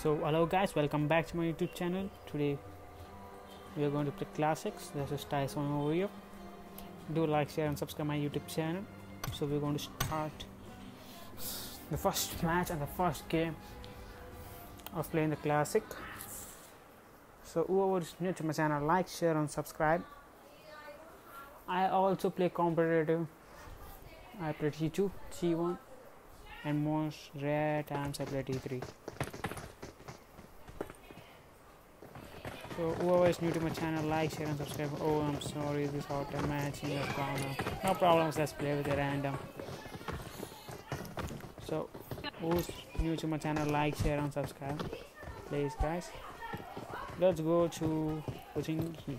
So hello guys, welcome back to my YouTube channel. Today we are going to play classics. This is Tyson over here. Do like, share, and subscribe my YouTube channel. So we're going to start the first match and the first game of playing the classic. So whoever is new to my channel, like, share, and subscribe. I also play competitive. I play T2, T1, and most rare times I play T3. So whoever is new to my channel, like, share, and subscribe. Oh, I'm sorry, this auto matching has gone off. No problems. Let's play with a random. So who's new to my channel, like, share, and subscribe, please, guys. Let's go to Pochinki.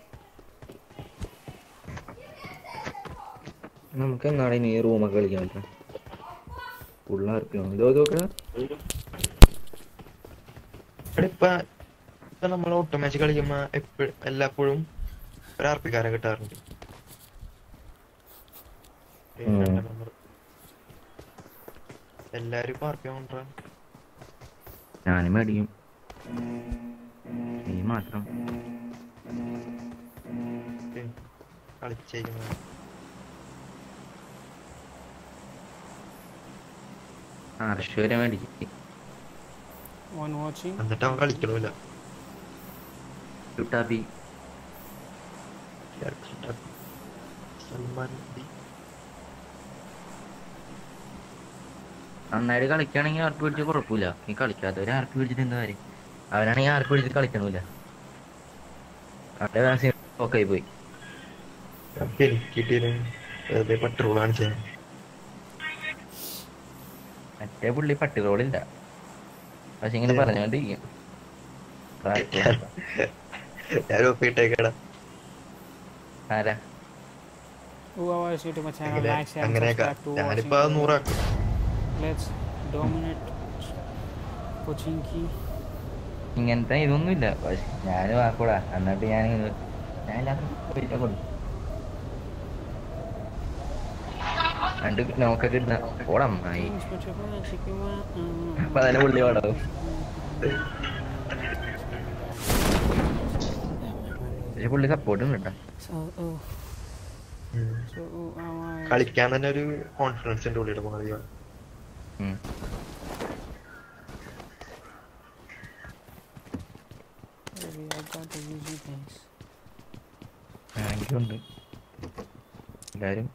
നമുക്ക് എന്നാണ് ഇനി റൂമൊക്കെ കളിക്കാൻ പറ്റും പിള്ളേർക്കാണ് ഇതോ നോക്കണ ഇവിടെ ഇപ്പൊ നമ്മൾ ഓട്ടോമാറ്റിക് കളിക്കുമ്പോ എപ്പോഴും എല്ലാപ്പോഴും ഒരാർപ്പിക്കാരെ കിട്ടാറുണ്ട്. എല്ലാരും ഇപ്പൊ അർപ്പിക്കാൻ മാത്രം ഞാനും മേടിക്കും നീ മാത്രം. എന്നിട്ട് അവൻ കളിക്കണമില്ല Sutabi. Yeah, B. നന്നായിട്ട് കളിക്കുകയാണെങ്കിൽ ആർക്ക് പിടിച്ച് കുഴപ്പമില്ല. ഈ കളിക്കാത്തവരെ ആർക്ക് പിടിച്ചിട്ട് എന്താ കാര്യം? അവനാണെങ്കിൽ ആർക്ക് പിടിച്ചിട്ട് കളിക്കണമില്ല. അവരുടെ വാക്സിൻ ഓക്കെ പോയി. മറ്റേ പുള്ളി പട്ടികളോടില്ല പക്ഷെ ഇങ്ങനെ പറഞ്ഞോണ്ടിരിക്കും ഞാൻ ഒപ്പിട്ടേക്കടാ ആരാ? ഞാനിപ്പോ നൂറാക്കും. ഇങ്ങനത്തെ ഇതൊന്നുമില്ല. പക്ഷെ ഞാൻ വാക്കൂടാ എന്നിട്ട് ഞാൻ ഞാൻ എല്ലാവർക്കും കൊടുക്കും രണ്ട് നോക്കൊക്കെ ഇടുന്ന ഓടമ്മായി അപ്പൊ അതിനെ പുള്ളി പാടാവും. പക്ഷെ പുള്ളി സപ്പോർട്ടും കേട്ടോ. കളിക്കാൻ തന്നെ ഒരു കോൺഫിഡൻസ് ഉണ്ട്. പുള്ളിയുടെ പുള്ളിയ എല്ലാരും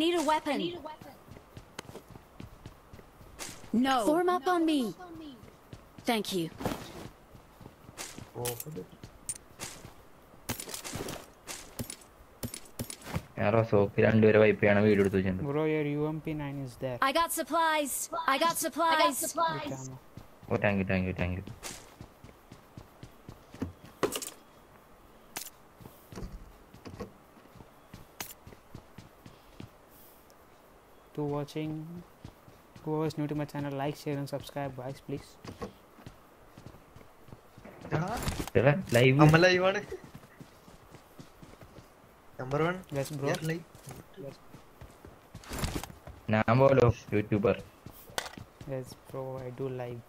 need a weapon. Need a weapon. No. Form up no, on, me. on me. Thank you. Yaro, do reva ipi. Bro, your UMP9 is there. I got supplies. I got supplies. I got supplies. Oh, thank you, thank you, thank you. Watching, whoever is new to my channel, like, share, and subscribe, guys, please. Live നമ്മ ലൈവാണ് number one Yes, bro. Live ഞാൻ പോലോ YouTuber Yes, bro. I do live.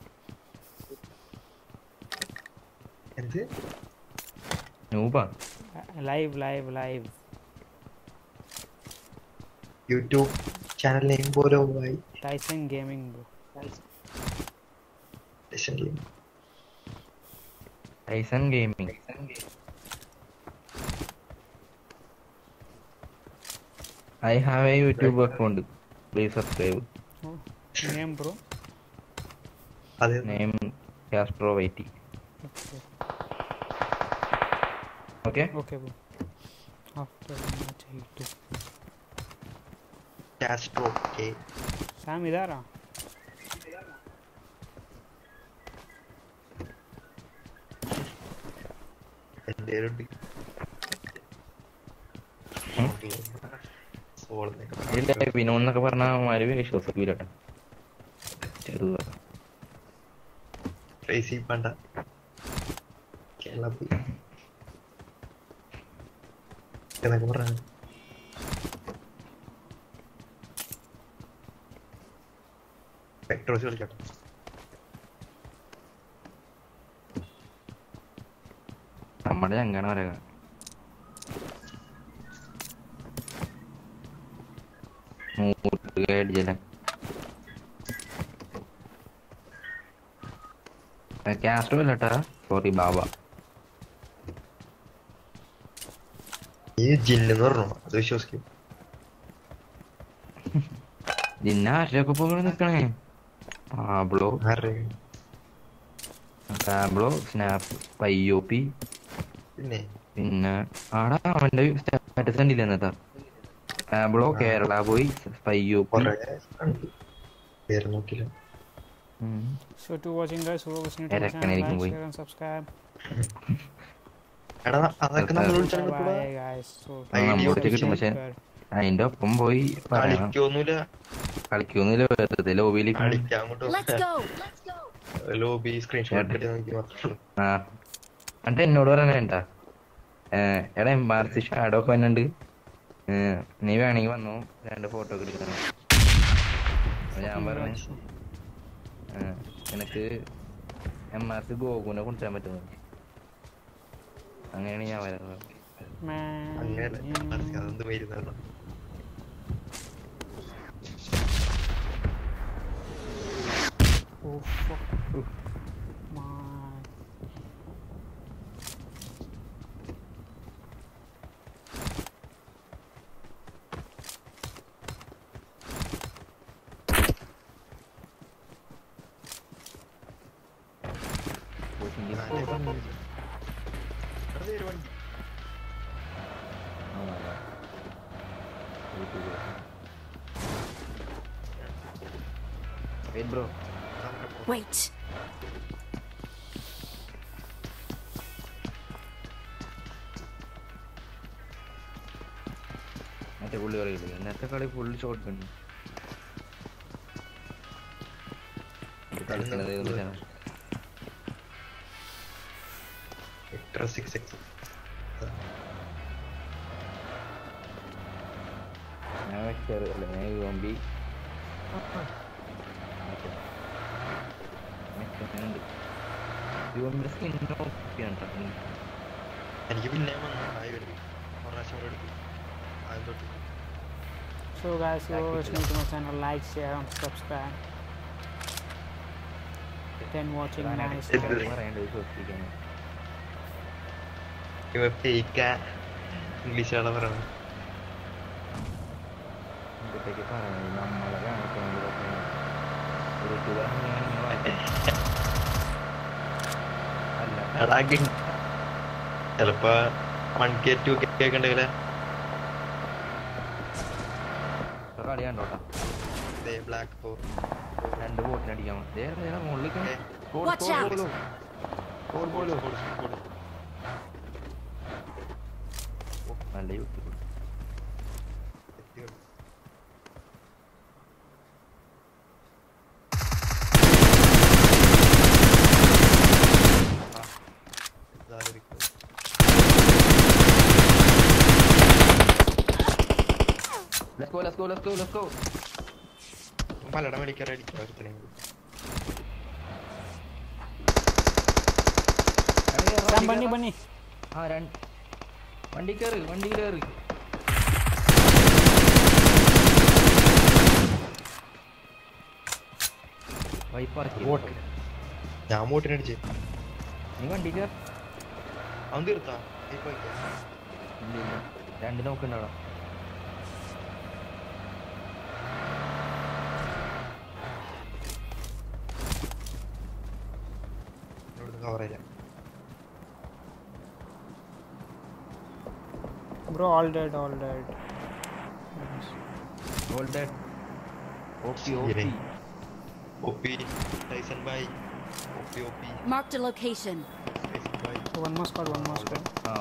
എന്ത് നൂബാ Uh, Channel name, बोल रहा Gaming. भाई Tyson Tyson Gaming. I have a YouTube account. Please subscribe. Oh, name bro. Name Castro YT. Okay. Okay. Okay bro. After match 82. Castro के Sam इधर आ എന്തേലും ഉണ്ട് വിനോന്നൊക്കെ പറഞ്ഞ മാര് വിശ്വസിക്കൂല കേരള എന്നൊക്കെ പറഞ്ഞു ക്രോസ് കളിക്കാം നമ്മുടെ അങ്ങനെ പറയാ ജലം കാസ്റ്റോ അല്ലട്ടാ സോറി ബാബ. ഈ ജില്ലെന്ന് പറഞ്ഞു? അത് വിശ്വസിക്കും. ജിന്ന ആരുടെ ഒപ്പം Pablo Pablo snap I O P പിന്നെ ആടാ അവന്റെ സ്റ്റാറ്റസ് കണ്ടില്ല എന്നതാ പാബ്ലോ കേരള പോയി. Spy O P So to watching guys who listening to this channel, like, share and subscribe. അതൊക്കെ നമ്മൾ വിളിച്ചാൽ കിട്ടും പക്ഷേ അതിന്റെ ഒപ്പം പോയി കളിക്കൊന്നുമില്ല. കളിക്കൊന്നുമില്ല വെറുതെ ലോബിയിലേക്ക്. ലോബി സ്ക്രീൻഷോട്ട് ആ. എന്നിട്ട് എന്നോട് പറയാനേണ്ട എടാ എംബാർസി ഷാഡോ ഒക്കെ വന്നുണ്ട് നീ വേണമെങ്കിൽ വന്നു. രണ്ട് ഫോട്ടോ ഒക്കെ എടുക്കണം. ഞാൻ പറഞ്ഞു എനിക്ക് എം ആർ സി ഗോകുനെ കൊണ്ടുവരാൻ പറ്റുന്നത് അങ്ങനെയാണ് ഞാൻ വരുന്നത് Man. അങ്ങനെ അതെന്ത് വരുന്നതാണ് Oh fuck. ഇന്നത്തെ കളി ഫുൾ ഷോട്ട് ഉണ്ട്? എത്ര സിക്സ് എക്സ് ഞാൻ ഞാൻ എനിക്ക് പിന്നെ വന്നു. ആയി വരും ഒരു പ്രാവശ്യം എടുത്തു ആദ്യം തൊട്ട്. So guys who are listening to my channel, like, share and subscribe. Then watching nice. ഇംഗ്ലീഷാണ് പറയുന്നത് ഇതൊക്കെ പറയുന്നത് നമ്മളെ കാണിക്കുന്നത് അല്ല ചെലപ്പോ വൺ കെ ടു കെ ഒക്കെ ഉണ്ടെങ്കിലേ കളിയാണ്ടോ രണ്ട് ബോട്ടിന് അടിക്കാൻ മുകളിലേക്ക് നല്ല youth go let's go let's go പലട മേടിക്കാറ് അടിക്കാം ഒരുത്തനെയും വണ്ടി വണ്ടി. ആ രണ്ട്. വണ്ടി കയറി വണ്ടി കയറി ഞാൻ ബോട്ടിനടിച്ച് നീ വണ്ടി കയറി അവൻ തീർത്താ. രണ്ട് നോക്കണ്ടാടാ. ഇവിടുന്ന് കവർ ചെയ്യാം Bro, all dead, all dead. Nice. All dead. OP ശരി. OP ഒപ്പി Tyson by ഒപ്പി ഒപ്പി Marked a location. Tyson by So one more squad, one more squad. ആ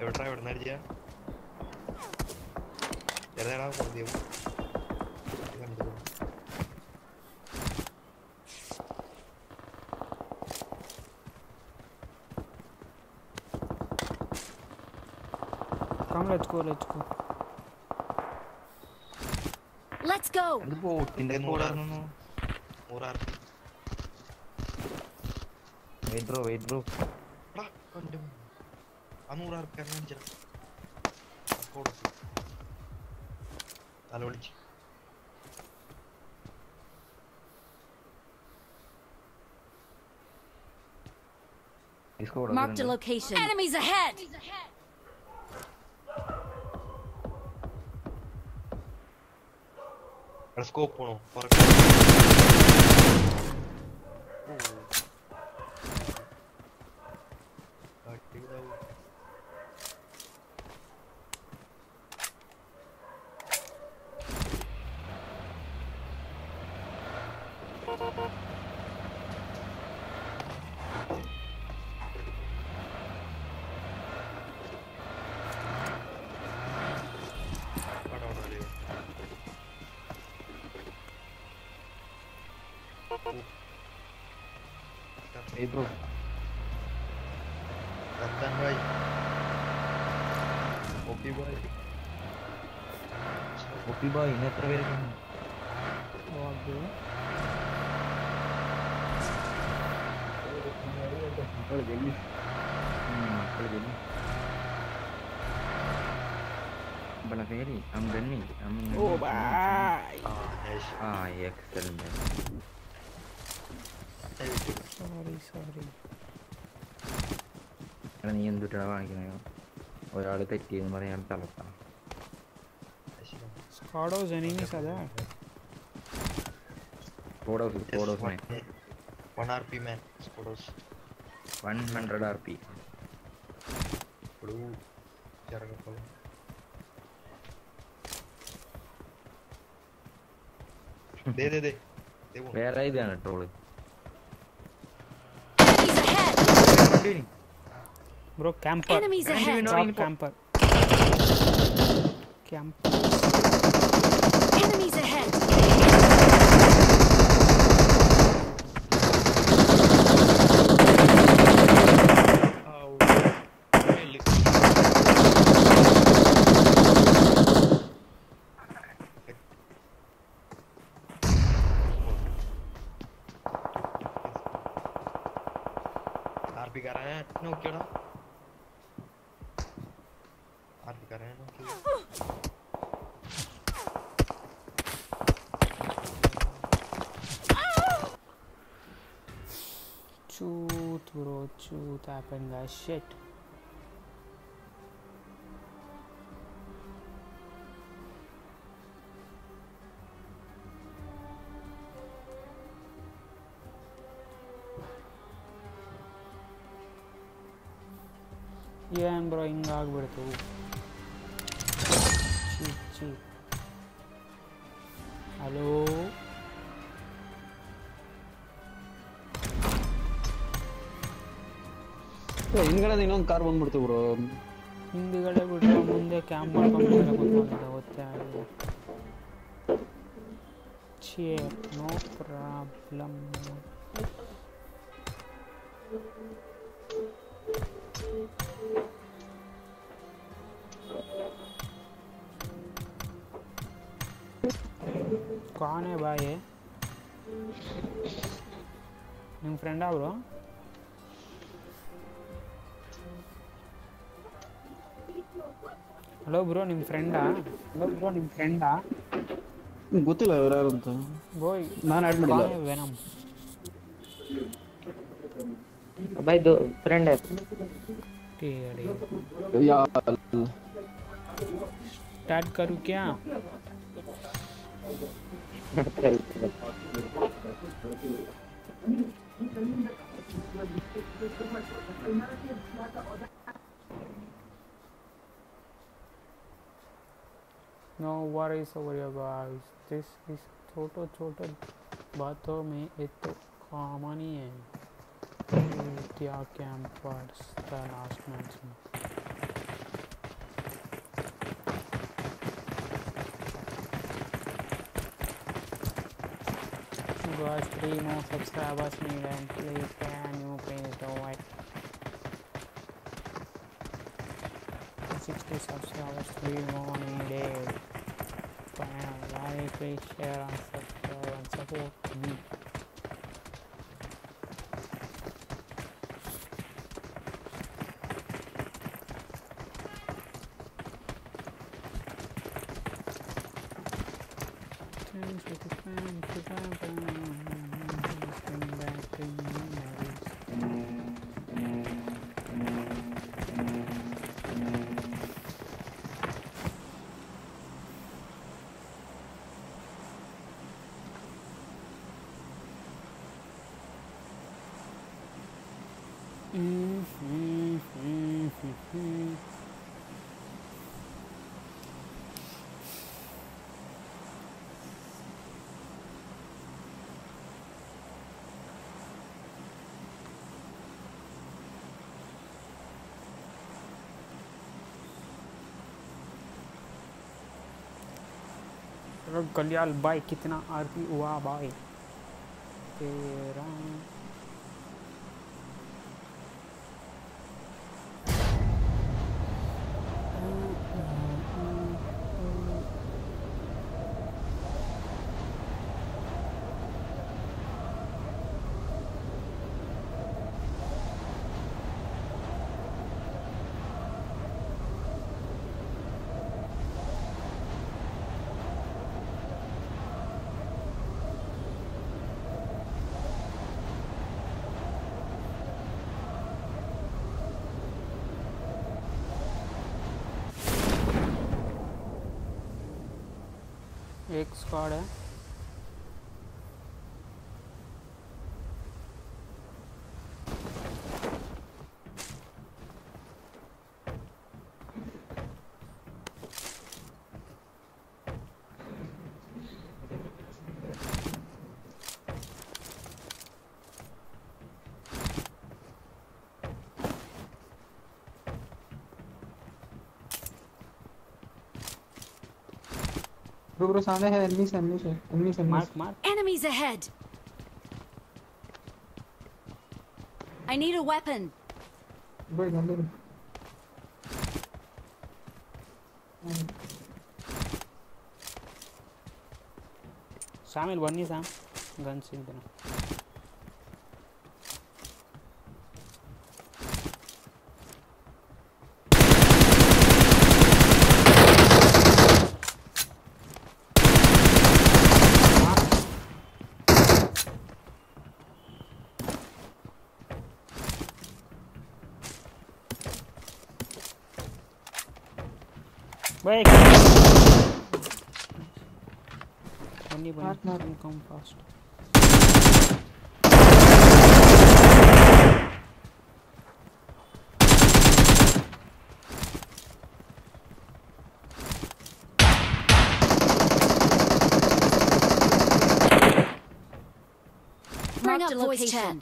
എവിടാ എവിടെ നിന്ന് അടിച്ചാ ഏതാടാ കൊതിയോ let's go, let's go. Let's go. അത് ബോട്ടിന്റെ കൂടായിരുന്നു നൂറാറ് വെയിറ്റ് ബ്രോ വെയിറ്റ് ബ്രോ എടാ, കണ്ടു. ആ നൂറാറ് പേരെ കാണിച്ചെടാ. അപ്പോൾ തല വിളിച്ച് ഈ squad Marked a location. Enemies ahead. scopo scoprono, porca. Uh. itu Kapten boy Kopi boy. Kopi boy, netra welcome Waduh. Kalau ini, Hmm, ini, jadi Bala ferry, Oh, bye. Ah, yes. Ah, excellent Thank you. Sorry, sorry. എടാ നീ എന്തുട്ടാ വാങ്ങിക്കണോ ഒരാൾ തെറ്റിയെന്ന് പറയാൻ തലത്താണ് Squados enemies are there. Four house four house mine One RP man. Squados. One hundred R P Blue. Jaragapal. ദേ ദേ ദേ ദേ പോ. വേറെ ഇതാണ് troll Enemies ahead. Bro, camper. Enemies ahead. Drop camper. Camper. Enemies ahead. happened, guys. Shit. ಏನ್ bro ಹಿಂಗಾಗ್ಬಿಡ್ತು ಚೀ ಚೀ hello ಹಿಂದ್ಗಡೆ ಇನ್ನೊಂದು car ಬಂದ್ಬಿಡ್ತು bro ಹಿಂದ್ಗಡೆ ಬಿಟ್ಟು ಮುಂದೆ ಕ್ಯಾಂಪ್ ಮಾಡ್ಕೊಂಡು ಮುಂದೆ ಕೂತ್ಕೊಂಡಿದ್ದೆ ಗೊತ್ತೇ ಆಗಿಲ್ಲ ಚೇರ್ ನೋ ಪ್ರಾಬ್ಲಮ್ ಕಾಣೆ ಬಾಯೆ ನಿಮ್ಮ ಫ್ರೆಂಡಾ ಬ್ರೋ ಹಲೋ ಬ್ರೋ ನಿಮ್ಮ ಫ್ರೆಂಡಾ ಹಲೋ ಬ್ರೋ ನಿಮ್ಮ ಫ್ರೆಂಡಾ ಗೊತ್ತಿಲ್ಲ ಇವ್ರು ಯಾರು ಅಂತ ಬೋಯ್ ನಾನು ಆ್ಯಡ್ ಮಾಡಿಲ್ಲ ವೆನಮ್ भाई दो फ्रेंड है ಯಾ स्टार्ट करूँ क्या no worries over your guys this is छोटो छोटो बातों में ये तो कॉमन ही है क्या कैंपर्स द लास्ट मैच में more subscribers needed please can you please subscribers we want in there. Bam, like, share and subscribe and support me. गलियाल भाई कितना आरपी हुआ भाई? तेरा एक स्क्वाड है। ब्रो ब्रो सामने है एनिमी से एनिमी से एनिमी से mark mark Enemies ahead! I need a weapon. Bro जल्दी शामिल बनी शाम गन सीख देना come fast. Mark the location.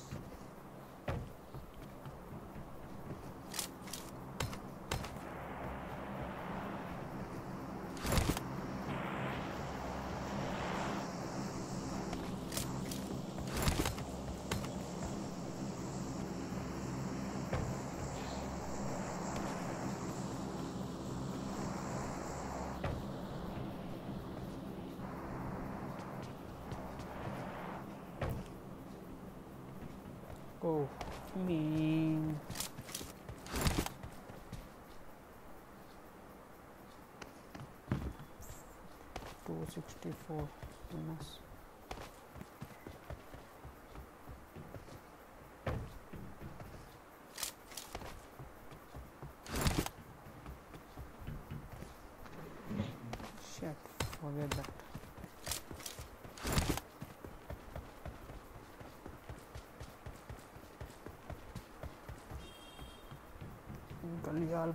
Oh, man. Two sixty four minus.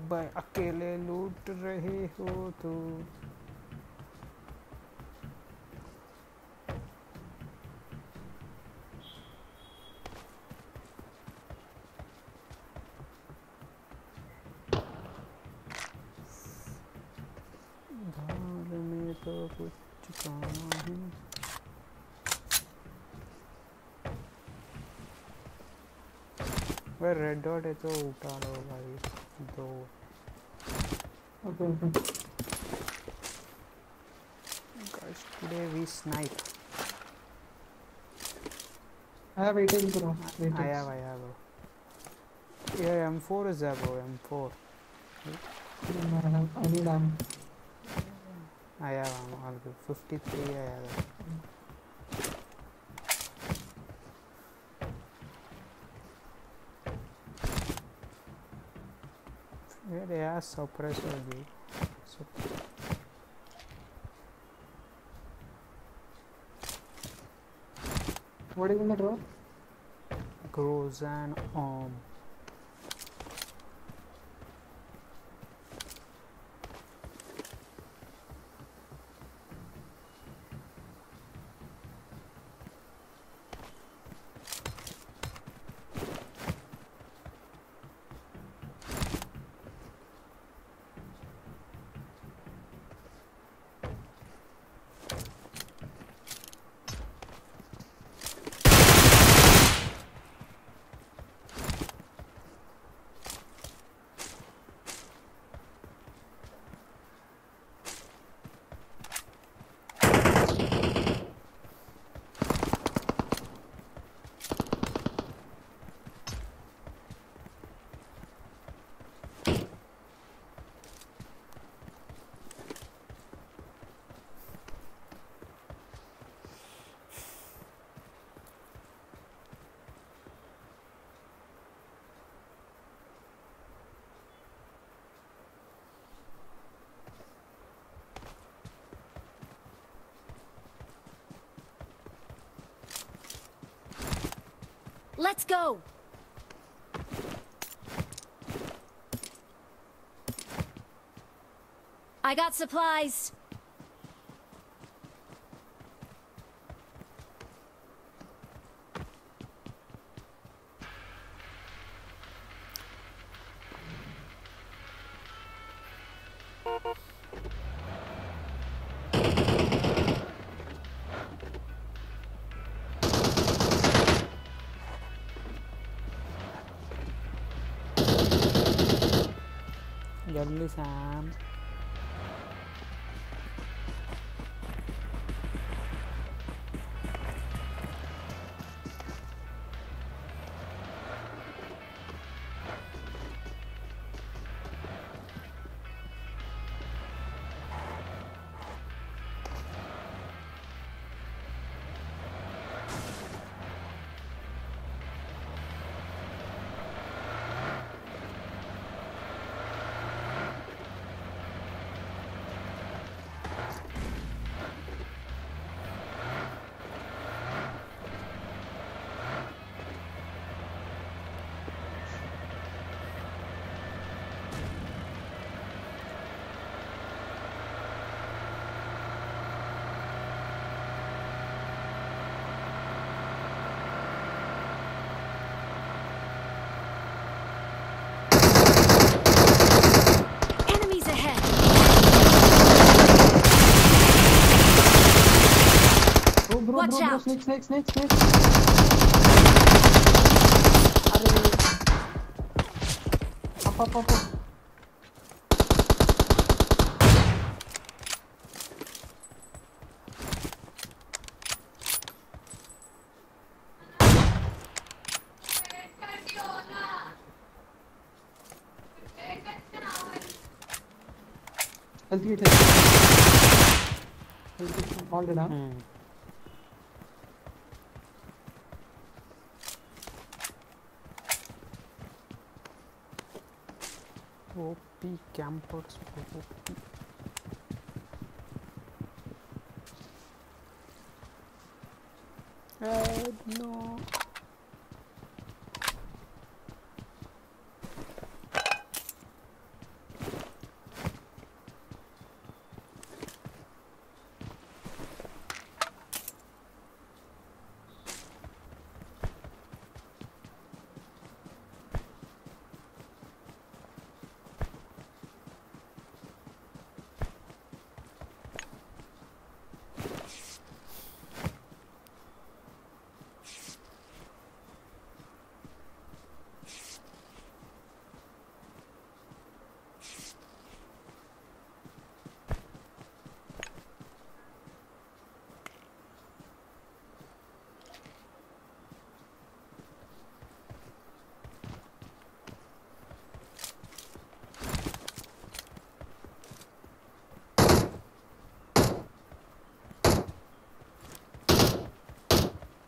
भाई अकेले लूट रहे हो तो। में रेड डॉट है। तो उठा लो guys today we snipe I have 18 bro. 18. I have I have bro yeah M4 is there bro M4 Mm, I need ammo. I have ammo, I'll give 53 I have so what are you mean that grows an arm. Let's go. I got supplies. जल्दी snake, snake, snake. अरे up up up गलती हुई थी all down campo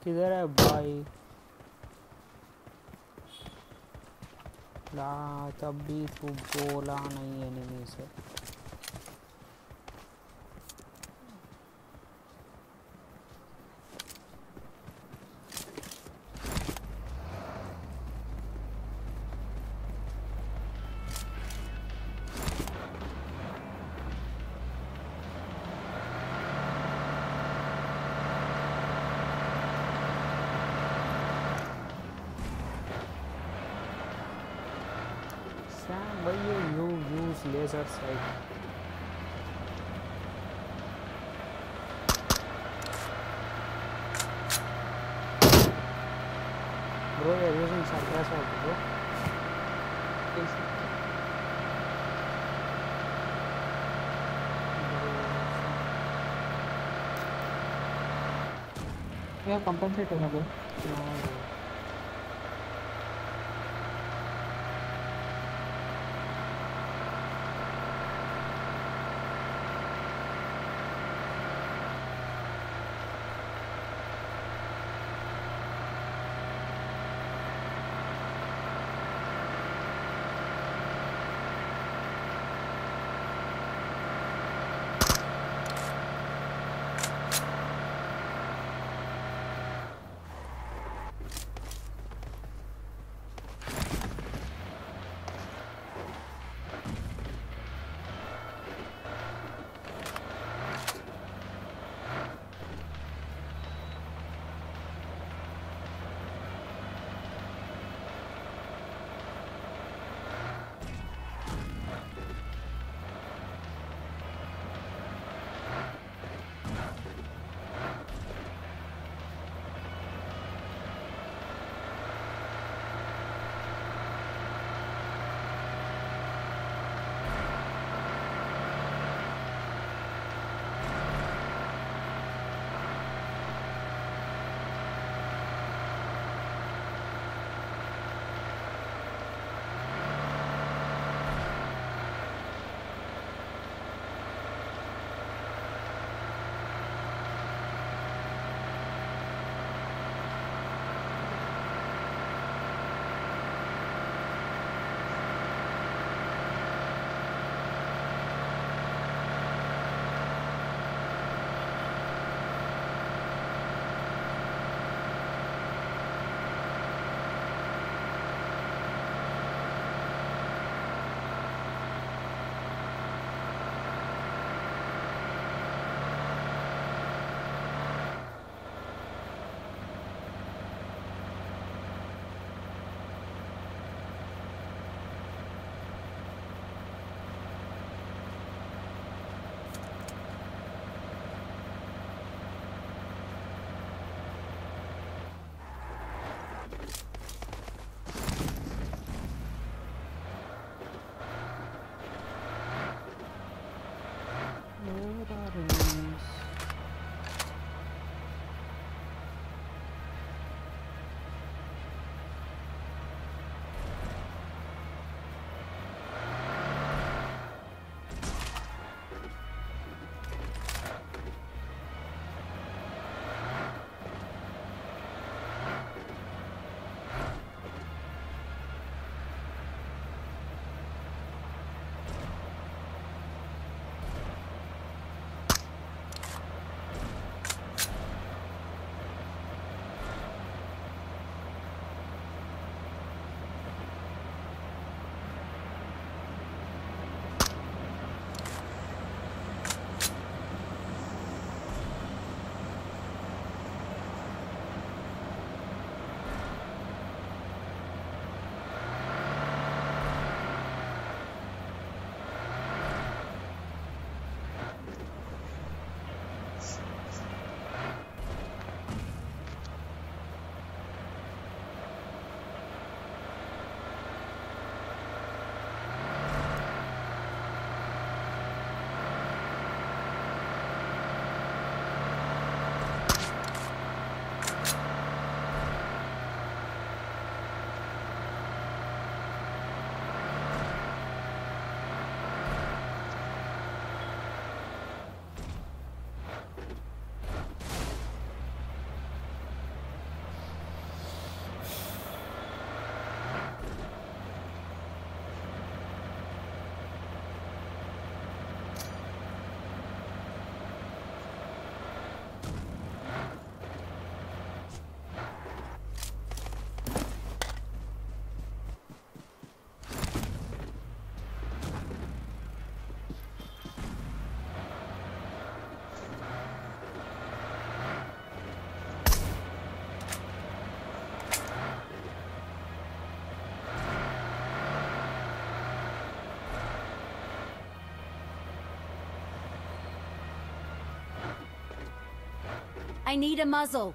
किधर है भाई। ला तब भी तू बोला नहीं एनिमी से। 그냥 반반 살더라고요. I need a muzzle.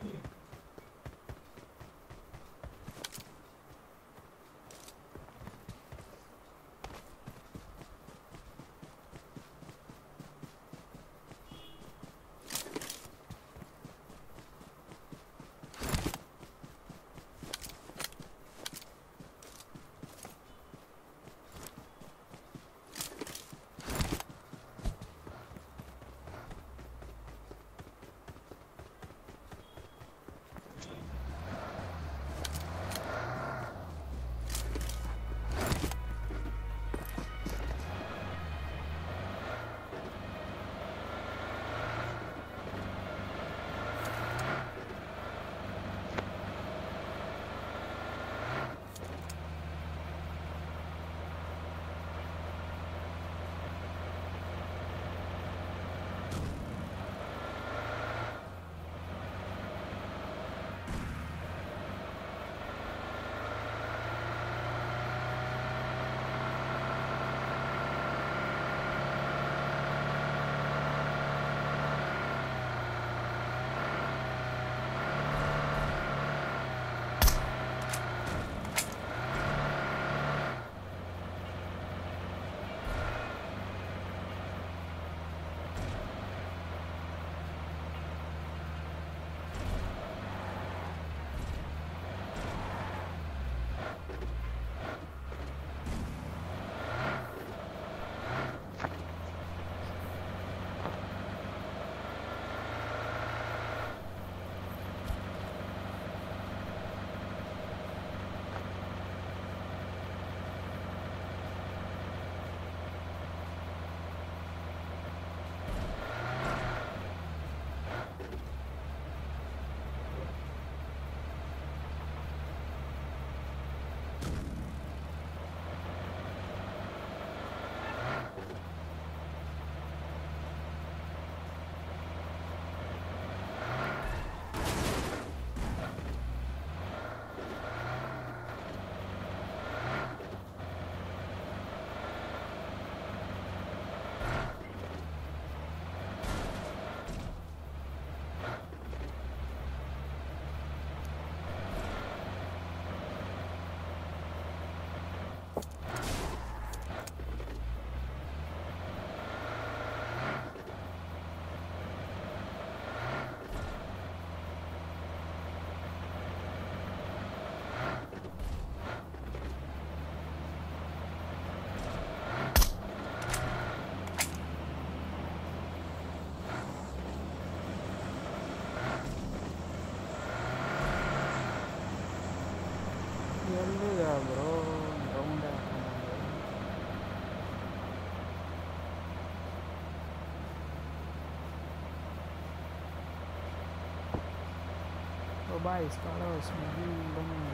Rapaz, Carol, não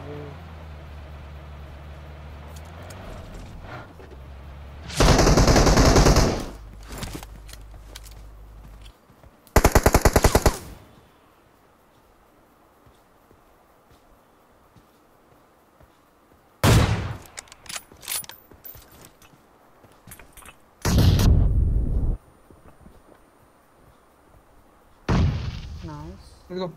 ver. Let's go.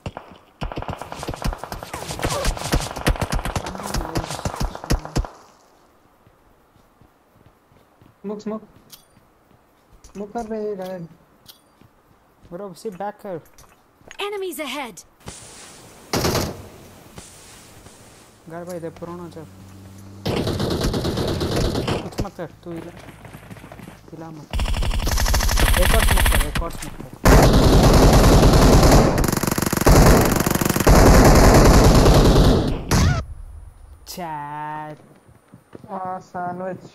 Smoke, smoke. Smoke कर रहे हैं Bro, sit back here. Enemies ahead! गार भाई इधर पुराना चल कुछ मत कर तू हिला हिला मत एक और स्मोक कर एक और स्मोक कर Chat. Ah, sandwich.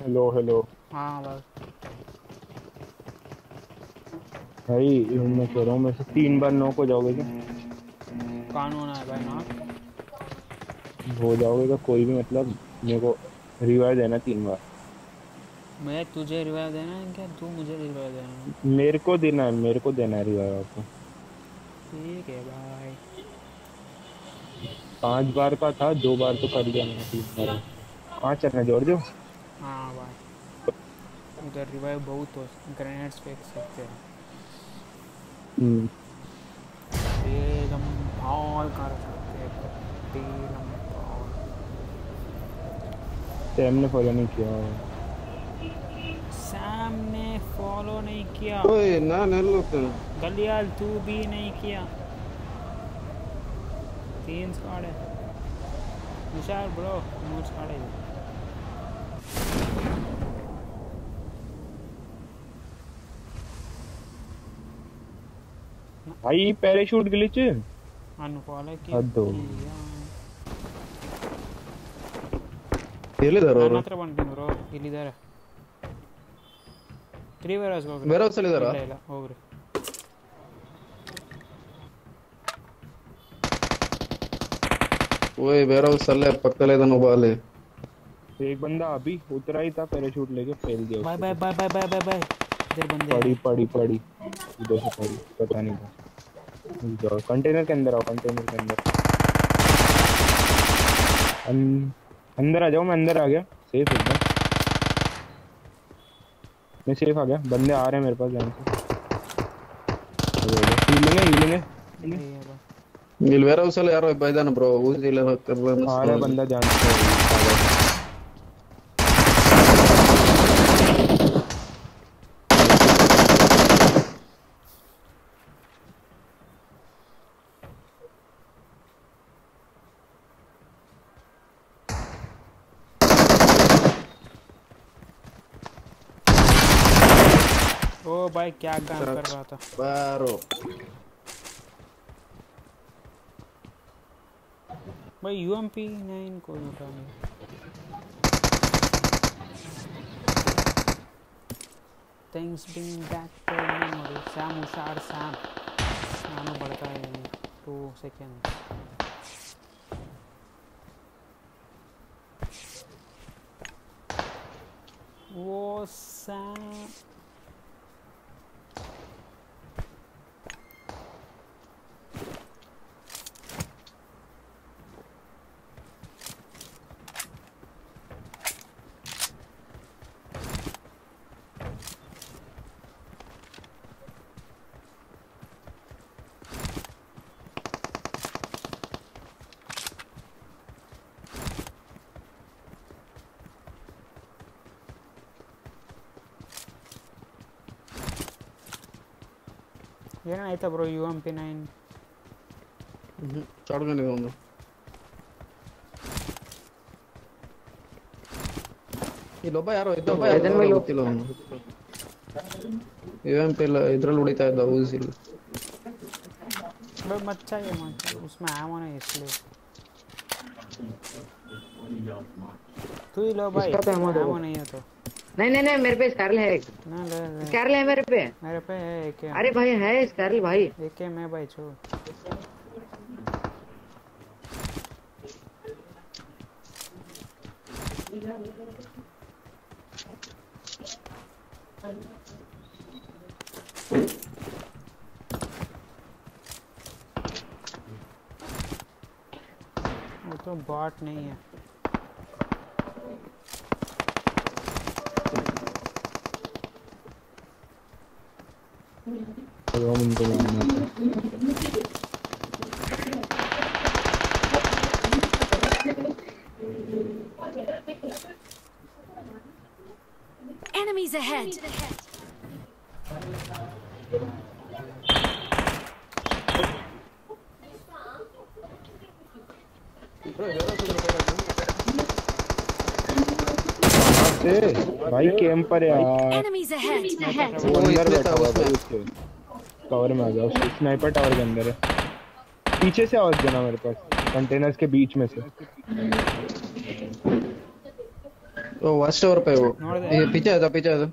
Hello hello हाँ बस। भाई मैं कह रहा हूँ मैं से तीन बार नॉक हो जाओगे क्या? कानून है भाई ना हो जाओगे तो कोई भी मतलब मेरे को रिवाइव देना तीन बार। मैं तुझे रिवाइव देना है क्या? तू मुझे रिवाइव देना है। मेरे को देना है मेरे को देना है रिवाइव आपको। ठीक है भाई पाँच बार का था दो बार तो कर दिया मैंने तीन बार। कहाँ चलना जोड़ दो। हाँ भाई उधर रिवाइव बहुत हो ग्रेनेड्स फेंक सकते हैं। हम्म, बेगम भाव कर सकते हैं सैम ने फॉलो नहीं किया। सैम ने फॉलो नहीं किया। ओए ना नेल्लोतन गलियाल तू भी नहीं किया। तीन स्क्वाड है। हुशार ब्रो मूड स्क्वाड है। भाई पैराशूट ग्लिच अनफॉलो किया हद हो गई। ಹೇಳಿದಾರ ಅವರು ನನ್ನ ಹತ್ರ ಬಂದ್ಬಿಡಿ ಬ್ರೋ ಇಲ್ಲಿದ್ದಾರೆ ತ್ರೀ ವೇರ್ ಹೌಸ್ ಹೋಗ್ರಿ ವೇರ್ ಹೌಸ್ ಅಲ್ಲಿ ಇದಾರಾ ಇಲ್ಲ ಇಲ್ಲ ಹೋಗ್ರಿ ಓಯ್ ವೇರ್ ಹೌಸ್ ಅಲ್ಲೇ ಪಕ್ಕದಲ್ಲೇ ಇದಾನ ಒಬ್ಬ ಅಲ್ಲಿ एक बंदा अभी उतरा ही था पैराशूट लेके फेल दिया बाय उसको। Bye bye bye bye bye bye इधर बंदे पड़ी हैं। पड़ी पड़ी इधर से पड़ी पता नहीं था जाओ कंटेनर के अंदर आओ कंटेनर के अंदर। अं-, अंदर आ जाओ मैं अंदर आ गया। सेफ़ एकदम मैं। सेफ़ आ गया। बंदे आ रहे हैं मेरे पास जान से हीलिंग है हीलिंग है उसे ले हाउस वाला यार भाई जान ब्रो उसे ले कर रहा है आ रहा बंदा जान। से क्या काम कर रहा था? ಬಾರೋ भाई यू एम पी नाइन कोई उठा नहीं। Things bring back to memory Sam हुशार सैम नानू बढ़ता है टू सेकेंड वो Sam ಏನಾಯ್ತಾ bro U M P nine ಚಾಡ್ಕೊಂಡಿದೆ ಒಂದು ಇಲ್ಲೊಬ್ಬ ಯಾರೋ ಇದ್ದೊಬ್ಬ ಯಾರೋ ಇದನ್ ಮೇಲೆ ಗೊತ್ತಿಲ್ಲ ಅವನು ಯು ಎಂ ಪಿ ಇಲ್ಲ ಇದ್ರಲ್ಲಿ ಹೊಡಿತಾ ಇದ್ದ ಊಸಿ भाई मत चाहिए मत उसमें आया ना इसलिए तू ही लो भाई इसका तो ammo दो। ammo नहीं है तो नहीं नहीं नहीं मेरे पे स्कारल है एक। स्कारल है मेरे पे? मेरे पे है एक है। अरे भाई है स्कारल भाई। एक है मैं भाई छोड़ वो तो बॉट नहीं है तो हम उनको मारना था। Enemies ahead! भाई कैंपर यार वो अंदर बैठा हुआ उसमें। उसके कवर में आ जाओ। उसके स्नाइपर टावर के अंदर है। पीछे से आवाज़ देना मेरे पास। कंटेनर्स के बीच में से। वो वाच टावर पे वो। ये पीछे था पीछे था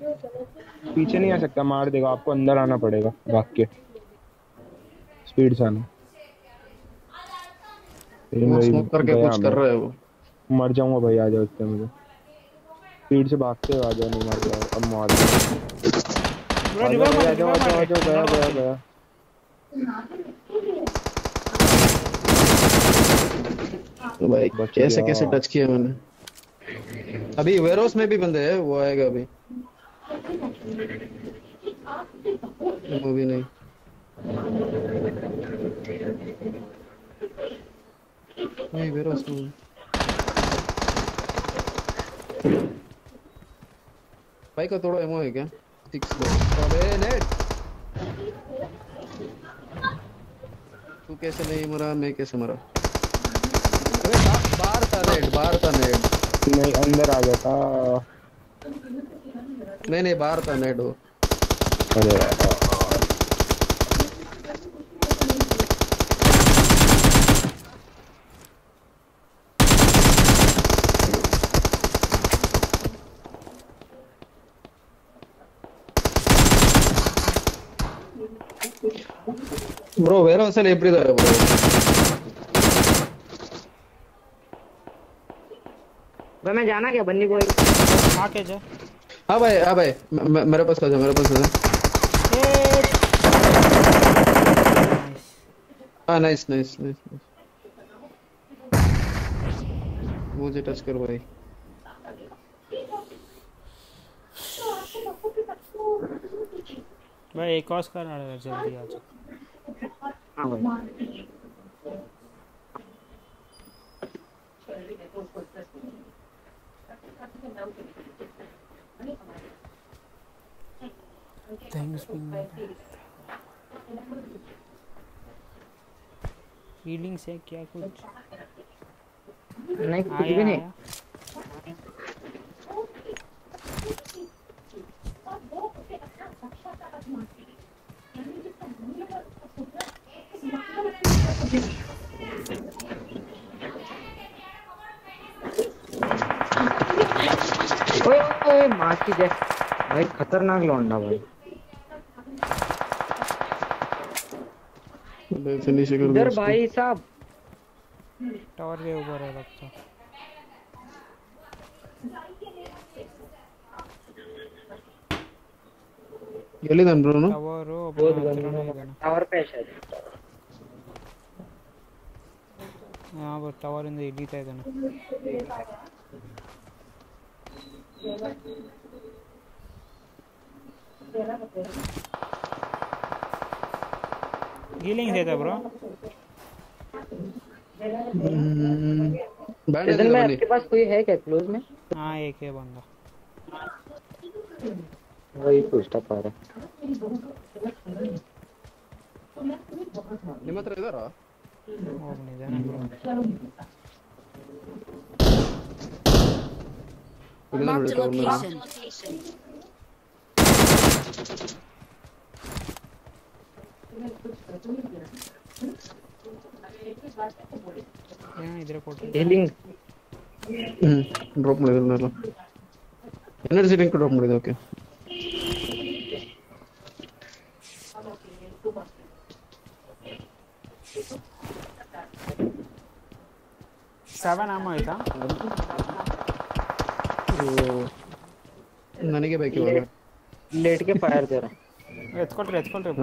पीछे नहीं आ सकता मार देगा। आपको अंदर आना पड़ेगा भाग के। स्पीड से आना। फिर वो स्मोक करके कुछ कर रहा है वो। मर जाऊँगा भाई आ जाओ इतने मुझे स्पीड से भागते आ जाओ नहीं मर जाओ अब मार गया गया गया तो भाई कैसे कैसे टच किया मैंने? अभी वेयरहाउस में भी बंदे है वो आएगा अभी। वो भी नहीं। नहीं वेयरहाउस में भाई का थोड़ा एमओ है क्या? तू कैसे नहीं मरा मैं कैसे मरा? अरे बाहर था नेट बाहर था नेट नहीं अंदर आ गया था। नहीं नहीं बाहर था नेट वो. अरे ಬ್ರೋ ಬೇರೆ ಒಂದ್ಸಲ ಇಬ್ರಿದ್ದಾರೆ ಬ್ರೋ भाई मैं जाना क्या बन्नी बॉय आके जा हाँ भाई हाँ भाई म- म- मेरे पास आ जा मेरे पास आ जा नाइस हाँ नाइस नाइस नाइस मुझे टच कर भाई भाई एक और कर रहा है जल्दी आ जा थैंक्स फीलिंग्स है क्या कुछ? नहीं कुछ भी नहीं। आया। ओए ओए मार की जय भाई खतरनाक लौंडा भाई। फिनिश कर इधर भाई साहब। टावर के ऊपर है लगता। ಎಲ್ಲಿದ್ದಾನೆ ಬ್ರೋ ಟವರು बहुत ಹತ್ರನೇ गंदा ಇದ್ದಾನೆ टावर पे है शायद ಯಾವ ಟವರಿಂದ ಇಳಿತಾ ಇದ್ದಾನೆ ಗೀಲಿಂಗ್ ಇದೆ ಬ್ರೋ ಬ್ಯಾಂಡ್ इधर में आपके पास कोई है क्या क्लोज में ಹಾ ಏಕೆ ಬಂದ वही ವೈಫು ಇಷ್ಟಪಡ ನಿಮ್ಮ ಹತ್ರ ಇದಾರ ಡ್ರಾಪ್ ಮಾಡಿದ್ರಲ್ಲ ಎನರ್ಜಿ ಲಿಂಕ್ ಡ್ರಾಪ್ ಮಾಡಿದೆ ಓಕೆ ಸೆವೆನ್ ಆಮ ಆಯ್ತಾ ನನಗೆ ಬೇಕು ಇವಾಗ ಲೇಟ್ಗೆ ಫೈರ್ ಜರ ಎತ್ಕೊಳ್ರಿ ಎತ್ಕೊಳ್ರಿ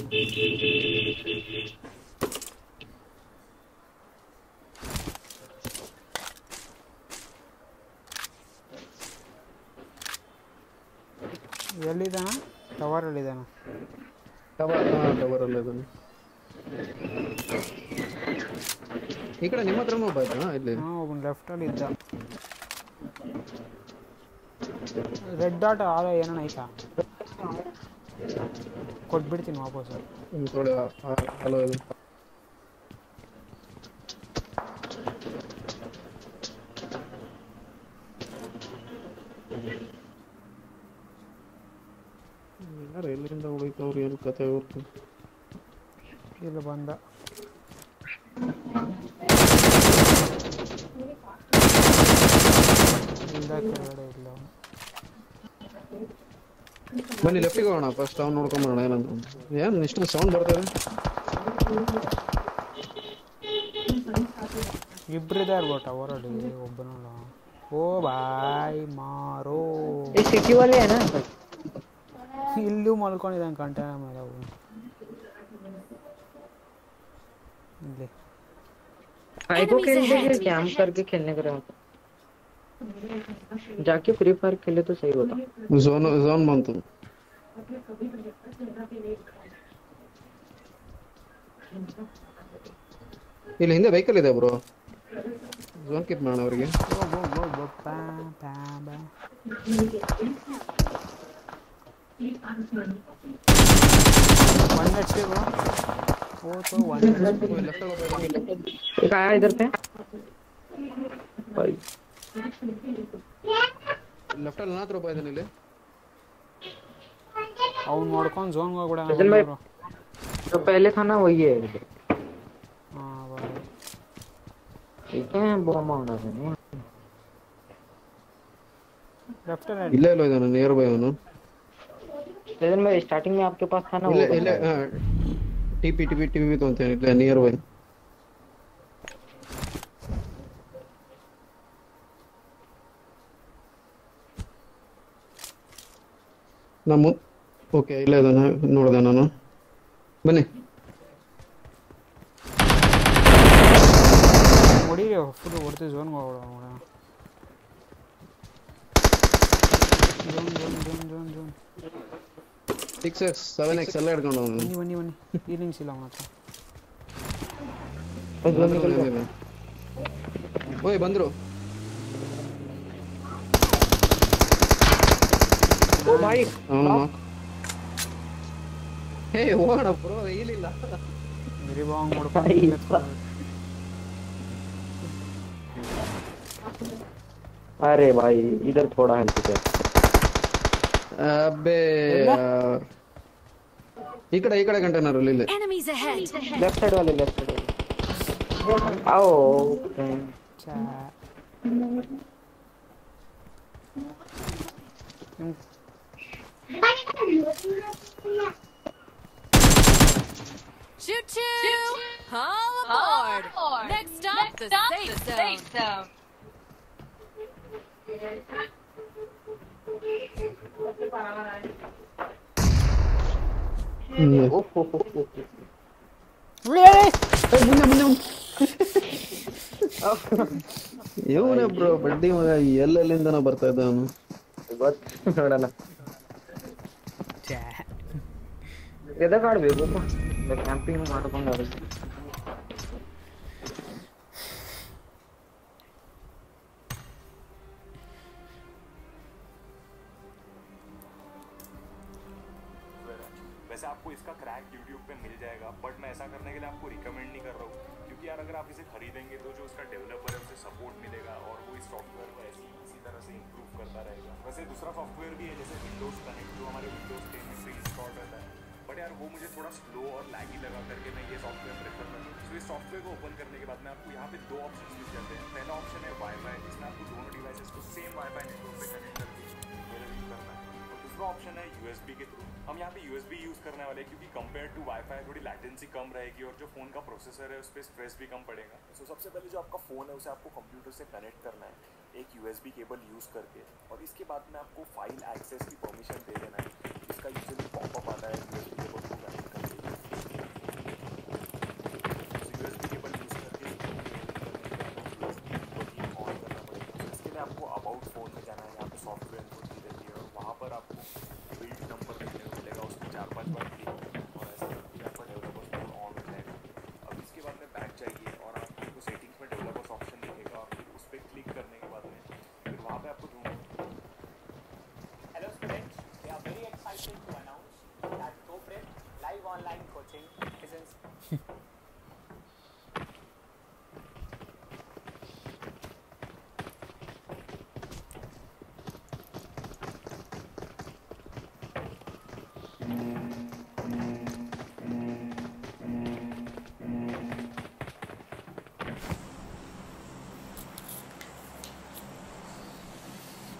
Thank you. ಟವರ್ ಎಲ್ಲಿದ್ದಾನ ಟವರ್ ಹಾ ಟವರ್ ಅಲ್ಲ ಇದ್ದಾನೆ ಈ ಕಡೆ ನಿಮ್ಮ ಹತ್ರನೂ ಒಬ್ಬ ಆಯ್ತಾ ಇಲ್ಲಿ ಹಾ ಒಬ್ಬನು ಲೆಫ್ಟ್ ಅಲ್ಲಿ ಇದ್ದ ರೆಡ್ ಡಾಟ್ ಆಳ ಏನೋ ಐತಾ ಕೊಟ್ಬಿಡ್ತೀನಿ ವಾಪಸ್ ಹ್ಮ್, ತೊಗೊಳ್ಳಿ hello Gabriel kata vurdu. Gel banda. ಬನ್ನಿ ಲೆಫ್ಟಿಗೆ ಹೋಗೋಣ ಫಸ್ಟ್ ಅವ್ನು ನೋಡ್ಕೊಂಬರೋಣ ಏನಂತ ಏನು ಇಷ್ಟು ಸೌಂಡ್ ಬರ್ತದೆ ಇಬ್ಬರಿದ್ದಾರೆ ಬೋಟ ಹೊರಡಿ ಒಬ್ಬನಲ್ಲ ಓ ಬಾಯ್ ಮಾರೋ ಸಿಟಿ ಒಲೆಯೇನಾ ಇಲ್ಲಿ भाई को Enemies खेलने के ahead. कैंप करके खेलने का रहता जाके फ्री फायर खेले तो सही होता ಝೋನ್ ಝೋನ್ ಬಂತು ಇಲ್ಲಿ ಹಿಂದೆ ವೆಹಿಕಲ್ ಇದೆ ಬ್ರೋ ಝೋನ್ ಕೀಪ್ ಮಾಡೋಣ ಅವರಿಗೆ ಓ ಬೋ ಬೋ ಬೋ ಪಾ ಪಾ ಬಾ ಒನ್ ಎಚ್ ಪಿ ಬ್ರೋ ಓ तो ಒನ್ एक आया इधर पे भाई ಲೆಫ್ಟ್ ಅಲ್ಲಿ ಹತ್ರ ಒಬ್ಬ ಇದ್ದಾನೆ ಇಲ್ಲಿ ಅವ್ನು ನೋಡ್ಕೊಂಡು ಝೋನ್ಗೆ ಹೋಗ್ಬಿಡ सचिन भाई जो पहले था ना वही है इधर ಹಾಂ ಬಾಯ್ ठीक है बॉम्ब होना था नहीं लेफ्ट राइट ಇಲ್ಲೇ ಇಲ್ಲೋ ಇದ್ದಾನೆ ನಿಯರ್ ಬೈ ಅವನು लेकिन मैं स्टार्टिंग में आपके पास था ना ಇಲ್ಲೇ वो ಇಲ್ಲೇ बंदा। T P T P T P ತೊಂತೇನೆ ಇಲ್ಲೇ ನಿಯರ್ ಬೈ ನಮ್ಮ ಓಕೆ ಇಲ್ಲೇ ಇದ್ದಾನೆ ನೋಡಿದೆ ನಾನು ಬನ್ನಿ ಹೊಡೀರಿ ಫುಲ್ ಹೊಡ್ತೀವಿ ಝೋನ್ಗೆ ಹೋಗೋಣ ನೋಡೋಣ zone zone zone zone zone six X seven X ಎಲ್ಲ ಹಿಡ್ಕೊಂಡು ಅವನು ಬನ್ನಿ ಬನ್ನಿ ಬನ್ನಿ ಹೀಲಿಂಗ್ಸ್ ಇಲ್ಲ ಅವನ ಹತ್ರ बस वो निकल गया ಓಯ್ ಬಂದ್ರು ओ भाई ಅವನು ಹೇ ಹೋಗೋಣ ಬ್ರೋ ಇಲ್ಲಿಲ್ಲ ವೆರಿ ಬಾಂಗ್ भाई, ಮಾಡ್ಕೊಂಡು अरे भाई इधर थोड़ा हेल्प అబ్బే ఇక్కడ ఇక్కడ కంటున్నారు వీళ్ళు లెఫ్ట్ సైడ్ వాళ్ళు left side okay Choo choo! All aboard! Next stop, the safe zone. Yeah. Bro ಬಡ್ಡಿ ಮಗ ಎಲ್ಲೆಲ್ಲಿಂದನೋ ಬರ್ತಾ ಇದ್ದ ಅವನು. ಗೊತ್ತು ನೋಡೋಣ ಎದಕ್ಕಾಡ್ಬೇಕು ಕ್ಯಾಂಪಿಂಗ್ ಮಾಡ್ಕೊಂಡು दूसरा सॉफ्टवेयर भी है जैसे विंडोज़ कनेक्ट जो हमारे विंडोज़ टेन में प्री इंस्टॉल रहता है। बट यार वो मुझे थोड़ा स्लो और लैगी लगा करके मैं ये सॉफ्टवेयर प्रेफर करता हूँ। तो इस सॉफ्टवेयर को ओपन करने के बाद में आपको यहाँ पे दो ऑप्शन मिल जाते हैं। पहला ऑप्शन है वाईफाई जिसमें आपको दोनों डिवाइसेस को सेम वाईफाई नेटवर्क पे कनेक्ट करके यूज़ करना है। दूसरा ऑप्शन है यूएसबी के थ्रू हम यहाँ पे यूएसबी यूज़ करने वाले हैं क्योंकि कंपेयर टू वाईफाई थोड़ी लैटेंसी कम रहेगी और जो फ़ोन का प्रोसेसर है उस पर स्ट्रेस भी कम पड़ेगा। सो so, सबसे पहले जो आपका फ़ोन है उसे आपको कंप्यूटर से कनेक्ट करना है। एक यूएसबी केबल यूज़ करके और इसके बाद में आपको फ़ाइल एक्सेस की परमिशन दे देना है। इसका यूजली पॉपअप आता है।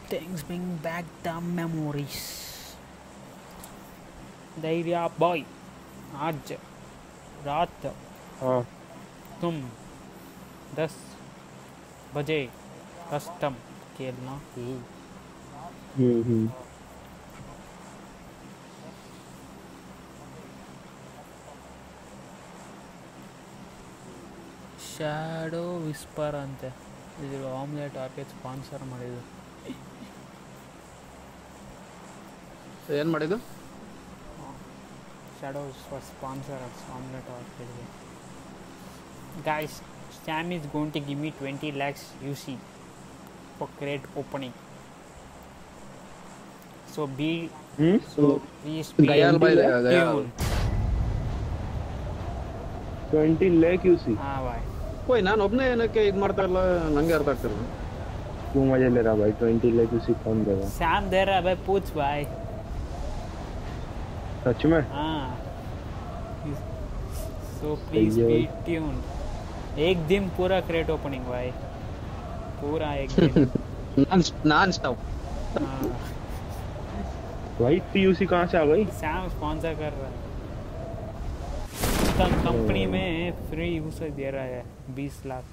Things bring back the memories. Dhairya boy आज रात हाँ तुम दस बजे कस्टम खेलना ही हम्म हम्म ಶ್ಯಾಡೋ ವಿಸ್ಪರ್ ಅಂತೆ ಇದು ಆಮ್ಲೆಟ್ ಆರ್ಕೆಟ್ ಸ್ಪಾನ್ಸರ್ ಮಾಡಿದ್ದು ಏನ್ ಮಾಡಿದ್ದು shadow whisper sponsor omelette ಆರ್ಕೆಟ್ಗೆ guys Sam is going to give me twenty lakhs U C for crate opening so B hmm so please ಗಯಾಲ್ bye ಗಯಾಲ್ twenty lack UC ಹಾಂ ಬಾಯ್ ಓಯ್ ನಾನು ಒಬ್ನೇ ಏನಕ್ಕೆ ಇದ್ ಮಾಡ್ತಾ ಇಲ್ಲ ನಂಗೆ ಅರ್ಥ ಆಗ್ತಿಲ್ಲ क्यों मजा ले रहा भाई ट्वेंटी लैक यूसी कौन देगा स्याम दे रहा है भाई पूछ भाई सच में? सो प्लीज़ बी ट्यून एक दिन पूरा क्रेट ओपनिंग भाई। पूरा एक दिन। नॉन स्टॉप हाँ। भाई पीयूसी कहाँ से आ गई? सैम स्पॉन्सर कर रहा है। कंपनी में फ्री यूसेज दे रहा है बीस लाख।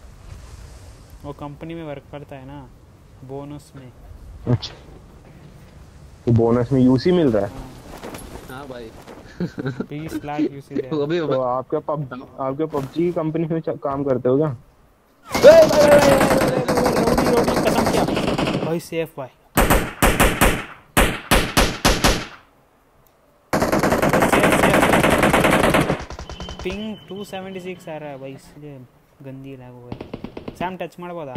वो कंपनी में वर्क करता है ना बोनस में। अच्छा। तो बोनस में यूसी मिल रहा है? हाँ। भाई बीस लाख यूज दे रहा वो भी तो आपके पब आपके पबजी कंपनी में च- काम करते हो क्या खत्म किया भाई सेफ भाई पिंग 276 आ रहा है भाई इसलिए गंदी लैग हो गई सैम ಟಚ್ ಮಾಡ್ಬೋದಾ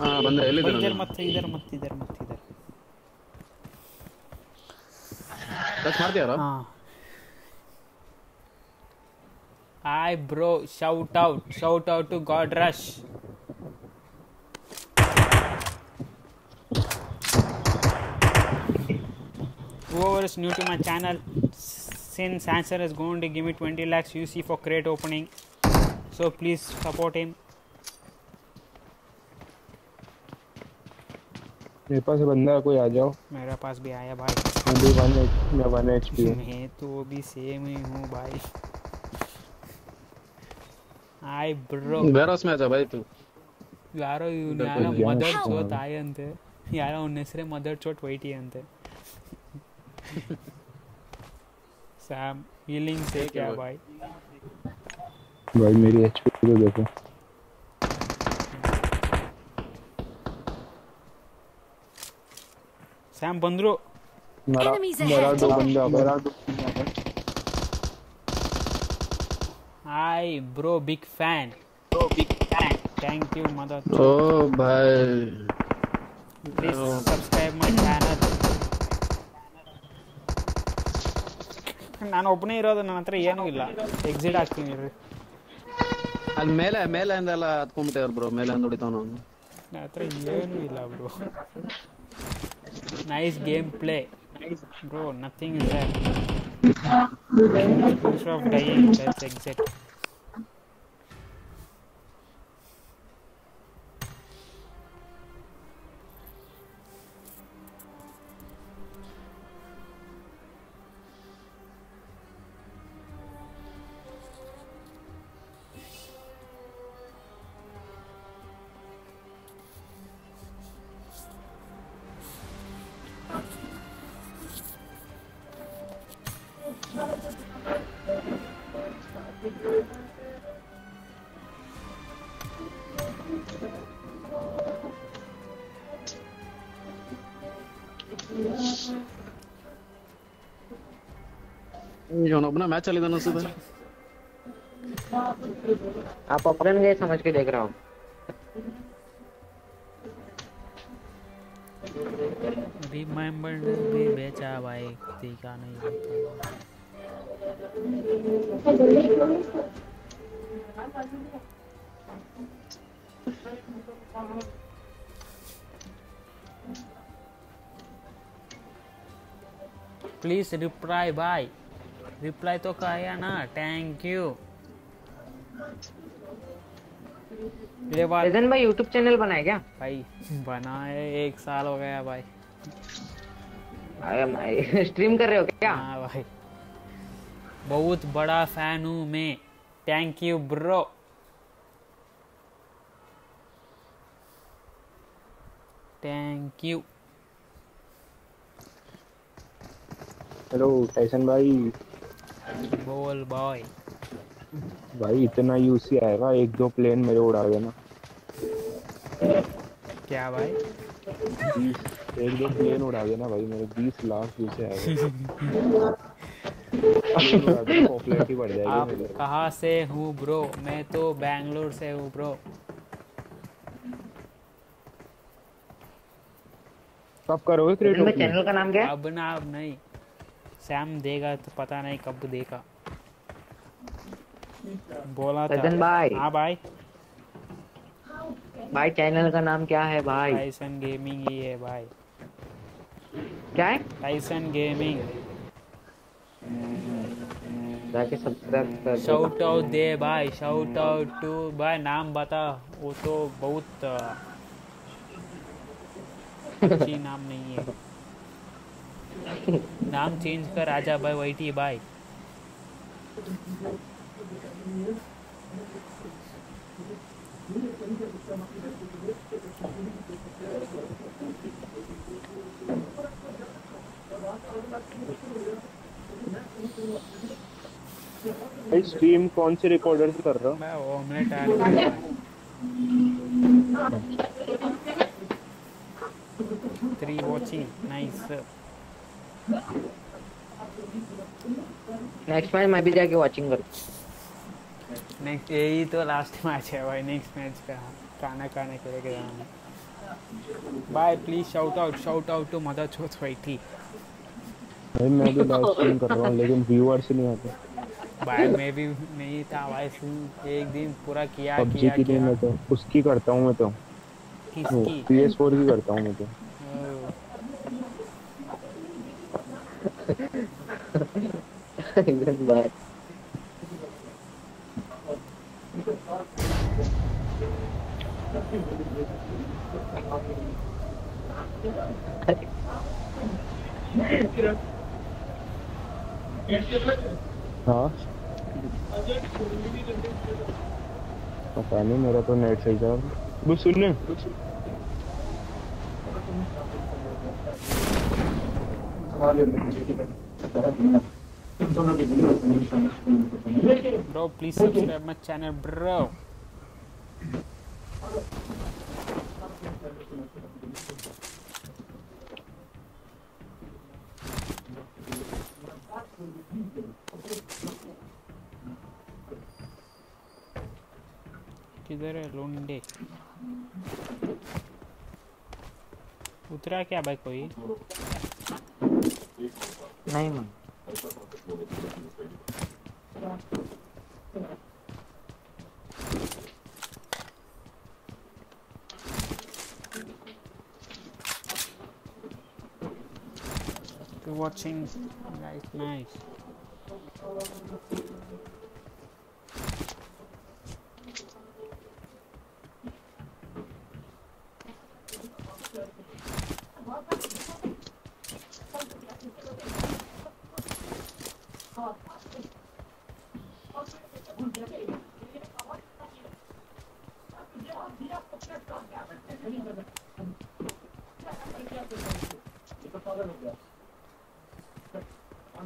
ಹಾ ಬಂದೆ भाई ಎಲ್ಲಿದ್ದೀರ इधर ನೀವು? मत इधर मत इधर टच मार दिया रहा I bro shout out shout out to god rush whoever is new to my channel since answer is going to give me 20 lakhs uc for crate opening so please support him मेरे पास बंदा कोई आ जाओ मेरे पास भी आया भाई मैं भी वन मैं वन एच पी हूँ मैं तो भी सेम ही हूँ भाई हाय ब्रो ಬೇರೆ ಹೊಸ ಮ್ಯಾಚ್ ಬಾಯ್ ತು ಯಾರೋ ಇವ್ನು Help ಯಾರೋ me. Mother Help. ಚೋತ್ ಆಯ್ ಅಂತೆ ಯಾರೋ ಅವನ ಹೆಸರೇ ಮದರ್ ಚೋಟ್ ವೈಟಿ ಅಂತೆ सैम हीलिंग से क्या भाई भाई मेरी एच पी तो देखो सैम बंदरो मेरा Enemies मेरा ahead. दो बंदे आ गए मेरा दो hi bro big fan bro big fan thank you mother oh boy please subscribe my channel ನಾನು ಒಬ್ಬನೇ ಇರೋದು ನನ್ನ ಹತ್ರ ಏನೂ ಇಲ್ಲ ಎಕ್ಸಿಟ್ ಆಗ್ತೀನಿ ಇರ್ರಿ ಅಲ್ಲಿ ಮೇಲೆ ಮೇಲೆ ಅಂದೆಲ್ಲ ಹತ್ಕೊಂಡ್ಬಿಟ್ಟವ್ರು ಬ್ರೋ ಮೇಲೆ ಅಂದ್ ಹೊಡಿತಾವ ನಾವು ನನ್ನ ಹತ್ರ ಏನೂ ಇಲ್ಲ bro nice game play Bro, nothing is there. Instead of dying, that's exit. अपना मैच चले जाना उससे आप अपने गए समझ के देख रहा हूँ। भी मेंबर भी बेचा भाई देखा नहीं। है प्लीज़ रिप्लाई भाई रिप्लाई तो कहा ना? थैंक यू ये बात रिजन भाई यूट्यूब चैनल बनाए क्या? भाई बनाए एक साल हो गया भाई। स्ट्रीम कर रहे हो क्या? हाँ भाई। बहुत बड़ा फ़ैन हूँ मैं। Thank you bro thank you hello Tyson भाई। बोल बॉय भाई इतना यूसी आएगा एक दो प्लेन मेरे उड़ा देना। क्या भाई? बीस एक दो प्लेन उड़ा देना भाई मेरे बीस लाख यूसी आएगा आप कहाँ से हूँ ब्रो मैं तो बैंगलोर से हूँ ब्रो कब करोगे क्रिएट चैनल का नाम क्या अब ना अब नहीं। सैम देगा तो पता नहीं कब देगा। बोला था। भाई। हाँ भाई। भाई चैनल का नाम क्या है भाई? टाइसन गेमिंग ही है भाई। क्या है? टाइसन गेमिंग जाके सब्सक्राइब कर शाउट आउट दे भाई शाउट आउट टू भाई नाम बता। वो तो बहुत पबजी नाम नहीं है। नाम चेंज कर आजा भाई वाईटी बाय भाई स्ट्रीम कौन से रिकॉर्डर से कर रहा हूँ? मैं ओमलेट आ रहा है. Three watching nice next match मैं भी जाके वाचिंग कर। नेक्स्ट यही तो लास्ट मैच है भाई नेक्स्ट मैच का खाना खाने के लिए जाना bye please shout out shout out to mother Chauth YT भाई मैं भी लाइव स्ट्रीम कर रहा हूँ लेकिन व्यूअर्स नहीं आते। भाई मैं भी नहीं था भाई सुन- एक दिन पूरा किया पबजी किया की नहीं किया। मैं तो उसकी करता हूँ मैं तो। किसकी? पी फोर की करता हूँ मैं तो। इधर बात हाँ। पता नहीं मेरा तो नेट सही था। वो सुन bro please subscribe my channel bro किधर है लोंडे उतरा क्या भाई कोई You're watching. Guys nice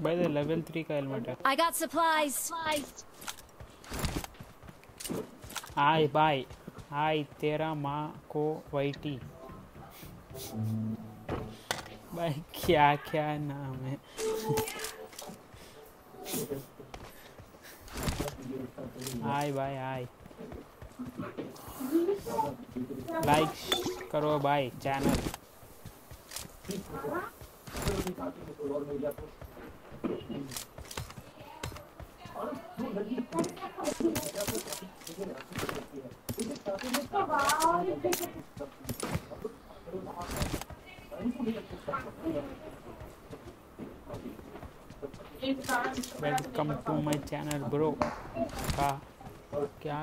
by the level 3 का helmet है I got supplies. आय बाय आय तेरा माँ को वाईटी भाई क्या क्या नाम है आय बाय आय लाइक करो भाई channel welcome to my channel bro का क्या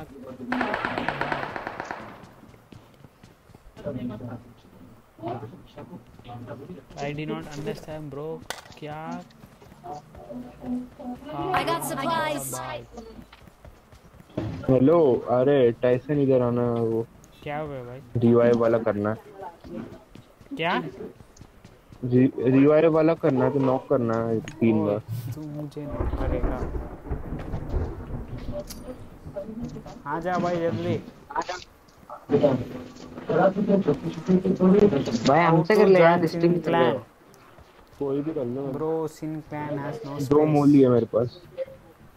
I did not understand bro क्या? I got supplies. हेलो अरे टाइसन इधर आना वो। क्या हुआ भाई? रिवाइव वाला करना। क्या? रिवाइव वाला करना है तो नॉक करना है तीन बार। तू मुझे नोट करेगा। आ जा भाई जल्दी। भाई हमसे कर ले यार स्ट्रीम चल क्लैन कोई भी कर लो। Bro sin clan has no दो मोली है मेरे पास।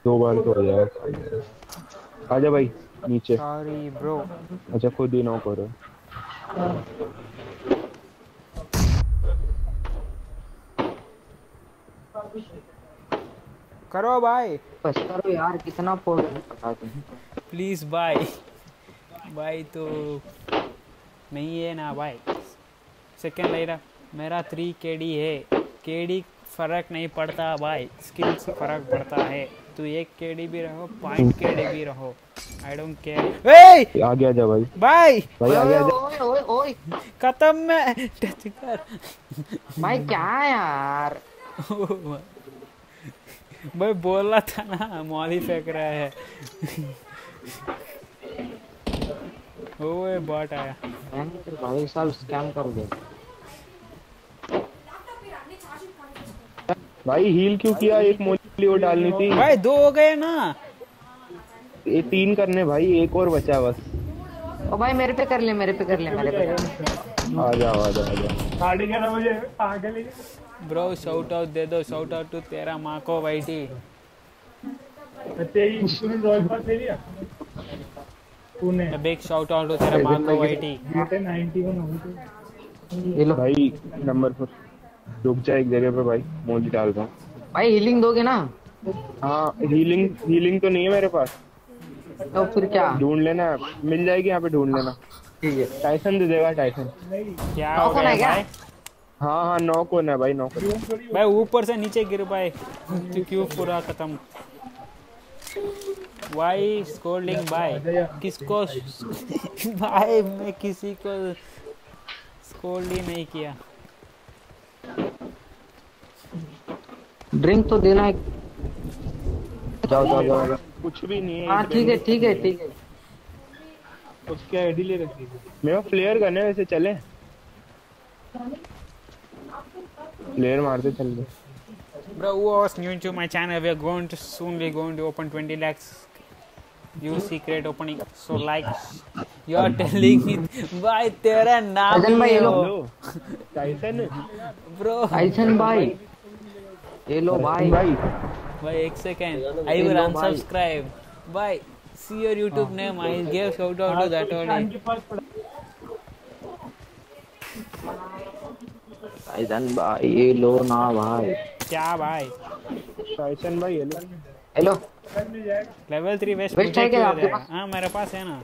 दो बार तो हो जाएगा। आजा भाई नीचे। सॉरी ब्रो अच्छा खुद ही नॉक करो। करो भाई। बस करो यार कितना फोड़ पता प्लीज़ भाई। भाई तो नहीं है ना भाई। सेकंड ले रहा। मेरा थ्री केडी है। केडी फ़र्क नहीं पड़ता भाई। स्किल से फ़र्क पड़ता है। तू एक केडी भी रहो पॉइंट केडी भी रहो। आई डोंट केयर ए आगे आ जा भाई। भाई! भाई आ जा। ओए ओए ओए खत्म में। टच कर। भाई क्या यार? भाई बोल रहा था ना मॉली फेंक रहा है। ओए बॉट आया। भाई साहब स्कैम कर दिया भाई हील क्यों किया? एक मोली वो डालनी थी। भाई दो हो गए ना। ये तीन करने भाई एक और बचा बस। ओ भाई मेरे पे कर ले मेरे पे कर ले मेरे पे आ जाओ आ जाओ आ जाओ साढ़े ग्यारह बजे आगे ले ब्रो शाउट आउट दे दो शाउट आउट टू तेरा माँ को वाइटी तेरी तूने रॉयल पास ले लिया तूने बिग शाउट आउट टू तेरा माँ को वाइटी GTA 91 हो गई ये लो। भाई नंबर पर रुक जा एक जगह पे भाई मोली डाल रहा भाई हीलिंग दोगे ना? हाँ हीलिंग हीलिंग तो नहीं है मेरे पास। तो फिर क्या? ढूंढ लेना मिल जाएगी यहाँ पे ढूंढ लेना। ठीक है। टाइसन दे देगा टाइसन क्या हो गया भाई? हाँ हाँ नौ कौन है भाई नौ कौन भाई ऊपर से नीचे गिर पाए तो क्यों पूरा खत्म। वाई स्कोल्डिंग बाय किसको भाई मैं किसी को स्कोल्ड ही नहीं किया। ड्रिंक तो देना है। जाओ जाओ जाओ। कुछ भी नहीं है हाँ ठीक है ठीक है ठीक है। उसके आईडी ले रखी मेरा फ्लेयर करने वैसे चले। फ्लेयर मारते चल रहे Bro, who was new to my channel? We are going to soon. We're going to open 20 lakhs. You secret opening. So like, you are telling me, भाई तेरा नाम अजन भाई, ही ये लो। हो, टाइसन bro. आइसन भाई ये लो भाई भाई भाई एक second. I ये will लो भाई। See your YouTube name. I gave shout out to that only. आइसन भाई ये लो ना भाई क्या भाई? टाइसन भाई ये लो हेलो Level 3 वेस्ट Waste है क्या आपके पास? हाँ मेरे पास है ना.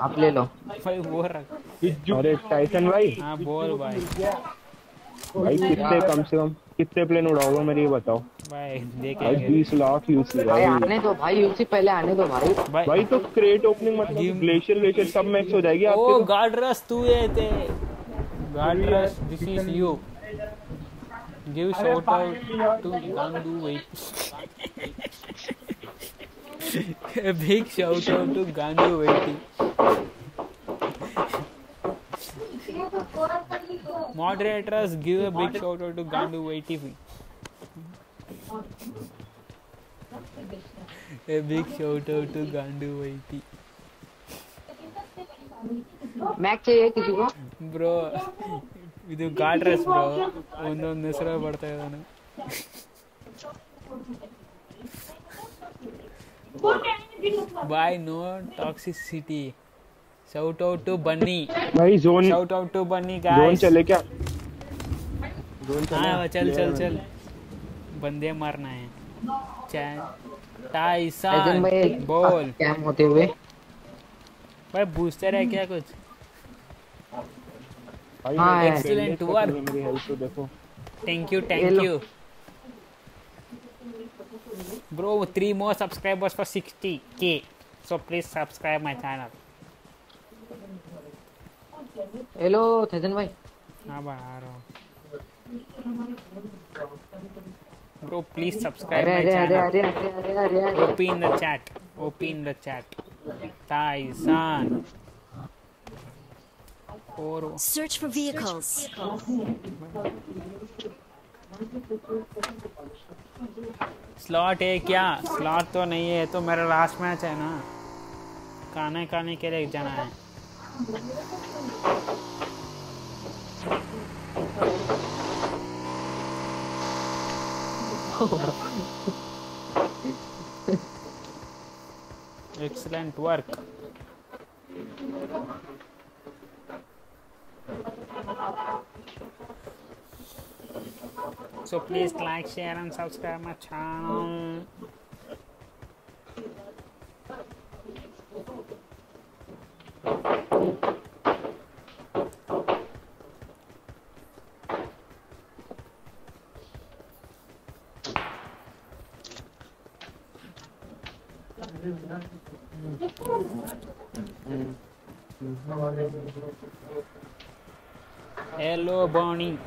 आप ले लो भाई वो रख. अरे टाइसन भाई हाँ बोल भाई. भाई कितने कम से कम कितने प्लेन उड़ाओगे मेरे ये बताओ भाई भाई देखेंगे. बीस लाख यूसी भाई भाई आने दो भाई यूसी पहले आने दो भाई भाई. भाई तो क्रेट ओपनिंग मतलब ग्लेशियर ग्लेशियर सब मैक्स हो जाएगी आपके ओ आपके तो। गार्डरस तू है God trust this is you. Give shout out to Gandu Waity. A big shout out to Gandu Waity. Moderators give a big shout out to Gandu Waity. A big shout out to Gandu Waity. Mac चाहिए किसी को bro ಇದು ಗಾಡ್ರೆಸ್ bro ಒಂದೊಂದು ಹೆಸರು ಬರ್ತಾ ಇದ್ದಾನೆ ಬಾಯ್ no toxicity shout out to Bunny भाई zone shot out to Banni zone guys चले क्या हाँ चल चल चल बंदे मारना है चैन आइसन टाइसन भाई बोल स्कैम होते हुए भाई बूस्टर है क्या कुछ भाई हाँ, मेरे है। Excellent को work. मेरी हेल्प तो देखो you, ये thank लो। you. Bro, three more subscribers for 60k. So please subscribe my channel. Hello थजन भाई हाँ बा आ रहा हूँ. Bro, please subscribe अरे my अरे अरे channel. अरे अरे अरे OP in the chat. OP in the chat. Tyson. Search for vehicles. Slot है क्या स्लॉट तो नहीं है तो मेरा लास्ट मैच है ना खाने खाने के लिए जाना है Excellent work. So please like, share and subscribe my channel. Hello, Bonnie.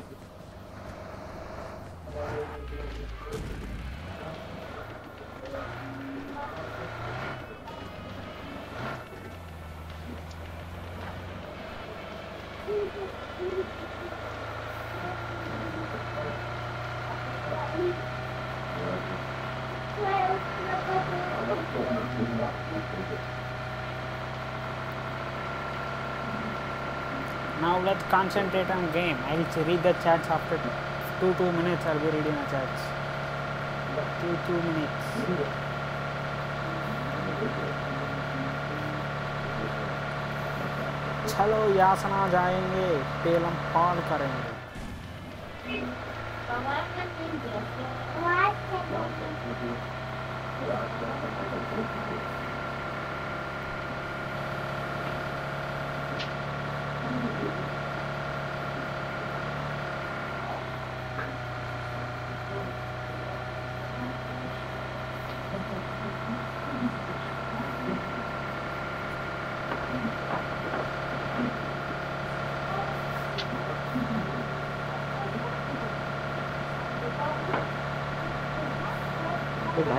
Concentrate on game. I'll ch- read the chats after two two minutes. I'll be reading the chats. Two two minutes. चलो यासना जाएँगे Pelham पार करेंगे तो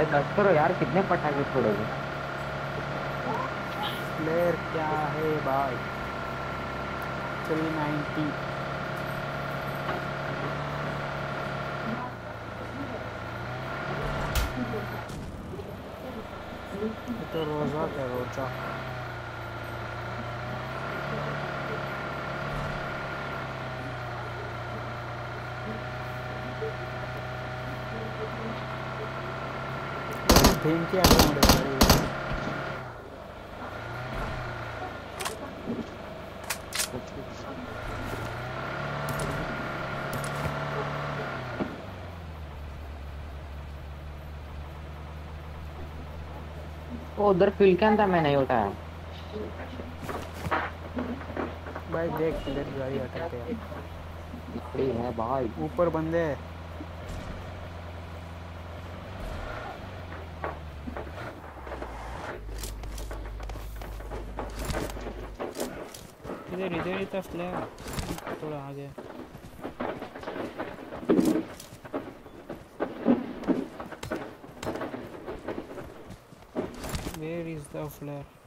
भाई बस करो यार, कितने पटाखे छोड़ोगे प्लेयर क्या है भाई? थ्री नाइनटी तो रोजा क्या रोजा। मुड़े सारी वो उधर फिल क्या था मैं नहीं उठाया भाई देख किधर गाड़ी अटक गया है भाई। ऊपर बंदे हैं। इधर इधर ही तरफ़ ले। थोड़ा आगे Where is the flare?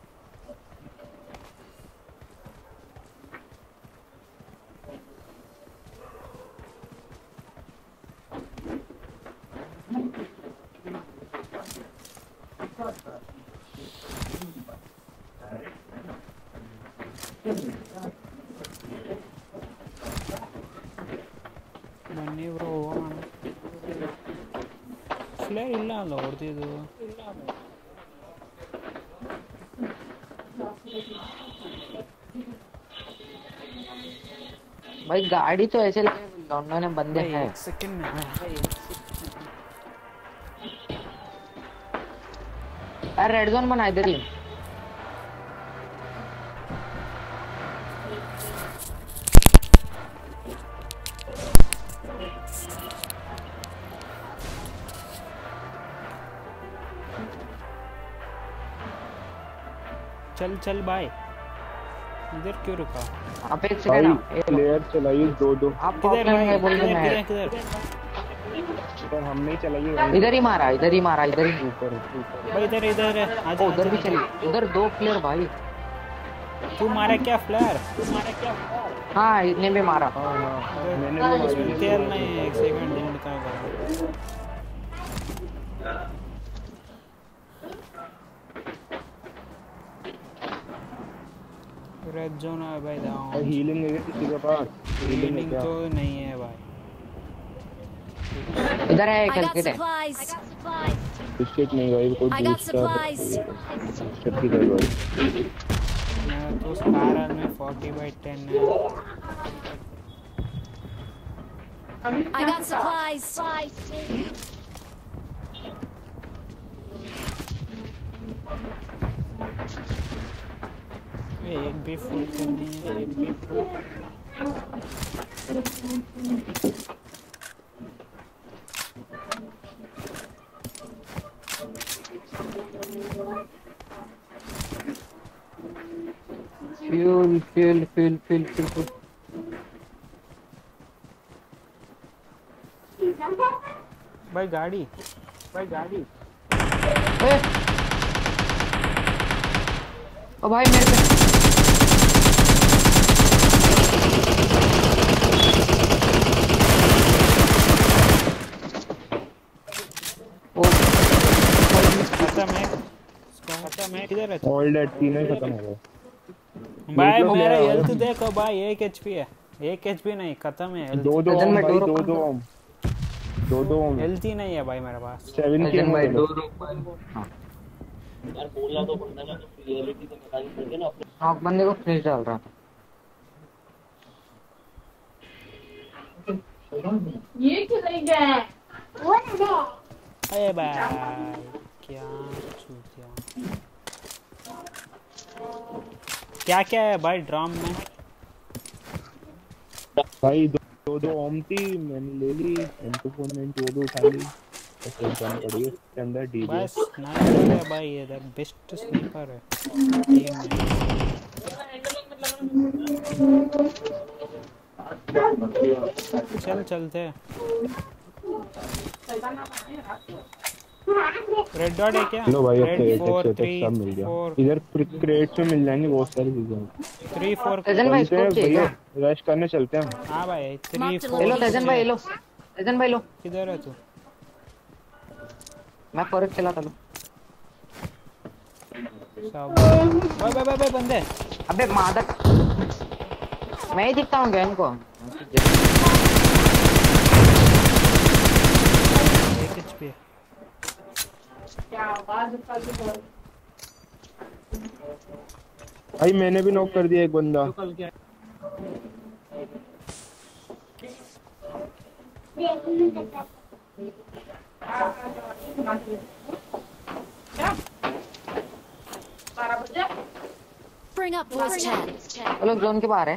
Flare ಇಲ್ಲ ಅಲ್ಲ ಹೊಡೆದಿದ್ದು भाई गाड़ी तो ऐसे लगे दोनों ने बंदे भाई, हैं एक सेकंड में आया अरे रेड जोन बना इधर ही चल चल बाय इधर क्यों रुका? आप एक सेकंड एक- प्लेयर चलाइए दो दो। आप किधर भाई? बोल रहे हैं? किधर पर हम नहीं चलाइए इधर ही मारा इधर ही मारा इधर ही। ऊपर ऊपर भाई इधर इधर है ओ, आजा उधर भी चलिए। उधर दो प्लेयर भाई। तू मारा क्या फ्लेयर तू मारा क्या हाँ इतने में मारा। हाँ हाँ। मैंने भी मारी। इसमें तेल नहीं एक सेकंड ढूंढता हूँ रेड जोन है भाई और हीलिंग है क्या किसी के पास? हीलिंग है क्या? तो नहीं है भाई। इधर है एक हेल्थ किट है. बिस्किट नहीं भाई कोई बूस्ट का भाई। मेरा तो स्पायरल में 40 बाई 10 है। I got supplies. भी फुल करनी है एक भी full fuel fuel fuel fuel fuel भाई गाड़ी भाई गाड़ी! ओ भाई मेरे पे ओ खत्म है खत्म है किधर है ऑल डेड तीनों ही खत्म हो गए। भाई मेरा क्या है? हेल्थ देखो भाई एक एचपी है। एक एचपी नहीं खत्म है दो दो ओम भाई, दो दो दो ओम दो दो ओम हेल्थ ही नहीं है भाई मेरे पास। सेवन के सजन भाई दो दो हाँ। नॉक बंदे को फ्रिज डाल रहा था। अरे भाई क्या क्या क्या है भाई ड्राम में? भाई दो दो दो ओम थी मैंने ले ली एम टू फोर नाइन दो दो उठा ली पड़ी है इसके अंदर डीजे बस स्नाइपर है भाई ये द बेस्ट स्नाइपर है। टीम में चल चलते हैं। रेड डॉट है क्या? लो भाई अब रेड तो फोर एटेक्स थ्री सब मिल गया। फोर इधर क्रेट्स में मिल जाएँगे बहुत सारी चीज़ें। थ्री फोर सजन भाई हैं स्कोप चाहिए रश करने चलते हैं। हम। हाँ भाई थ्री फोर ले लो सजन भाई ले लो। सजन भाई लो। किधर है तू? मैं फॉरेस्ट चलाता लो। सब। भाई भाई भाई भाई बंदे। अबे मादक। मैं ही दिखता हूँ क्या इनको एक एचपी है भाई मैंने भी नॉक कर दिया एक बंदा। Bring up लोग जोन के बाहर है।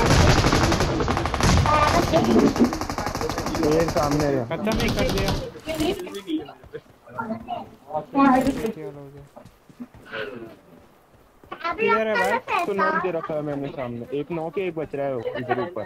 ये सामने है। खत्म ही कर दिया। किधर है भाई? तो नॉक दे रखा है मैंने सामने। एक नॉक एक बच रहा है इधर ऊपर।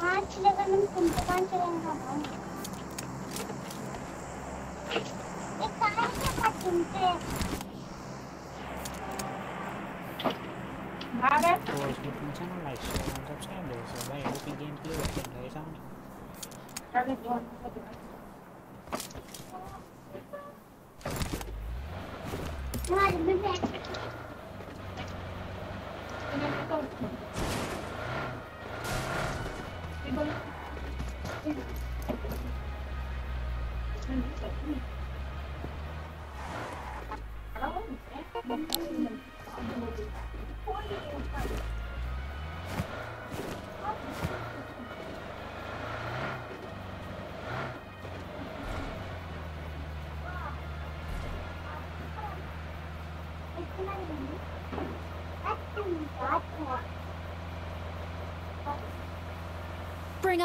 पाँच लेवल में तुमको पाँच चलेगा एक कहाँ से पाँच तुमसे तो उसकी channel like share and subscribe दे भाई ओपी गेम प्ले करते हैं भाई सामने तुम्हारे में बैठ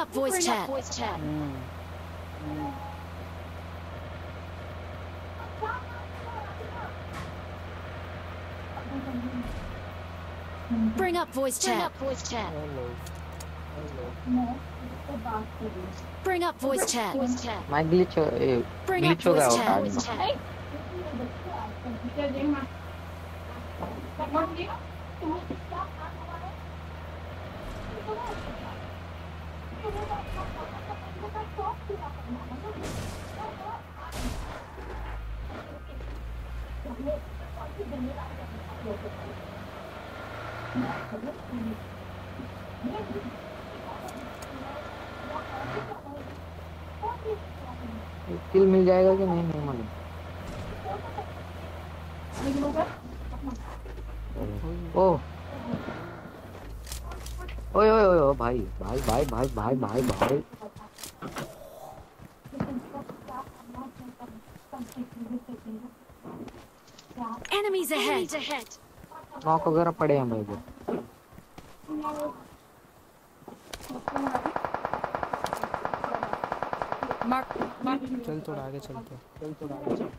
up voice bring chat. Up voice chat. Mm. Bring up voice bring chat. Up voice chat. Bring up voice chat. My glitch, uh, eh, Bring up voice chat. Voice chat. किल मिल जाएगा कि नहीं नहीं मालूम। ओए ओए ओए ओए, भाई भाई भाई भाई भाई भाई भाई। Enemies ahead. नॉक वगैरह पड़े हैं भाई। इधर थोड़ा आगे चलते चल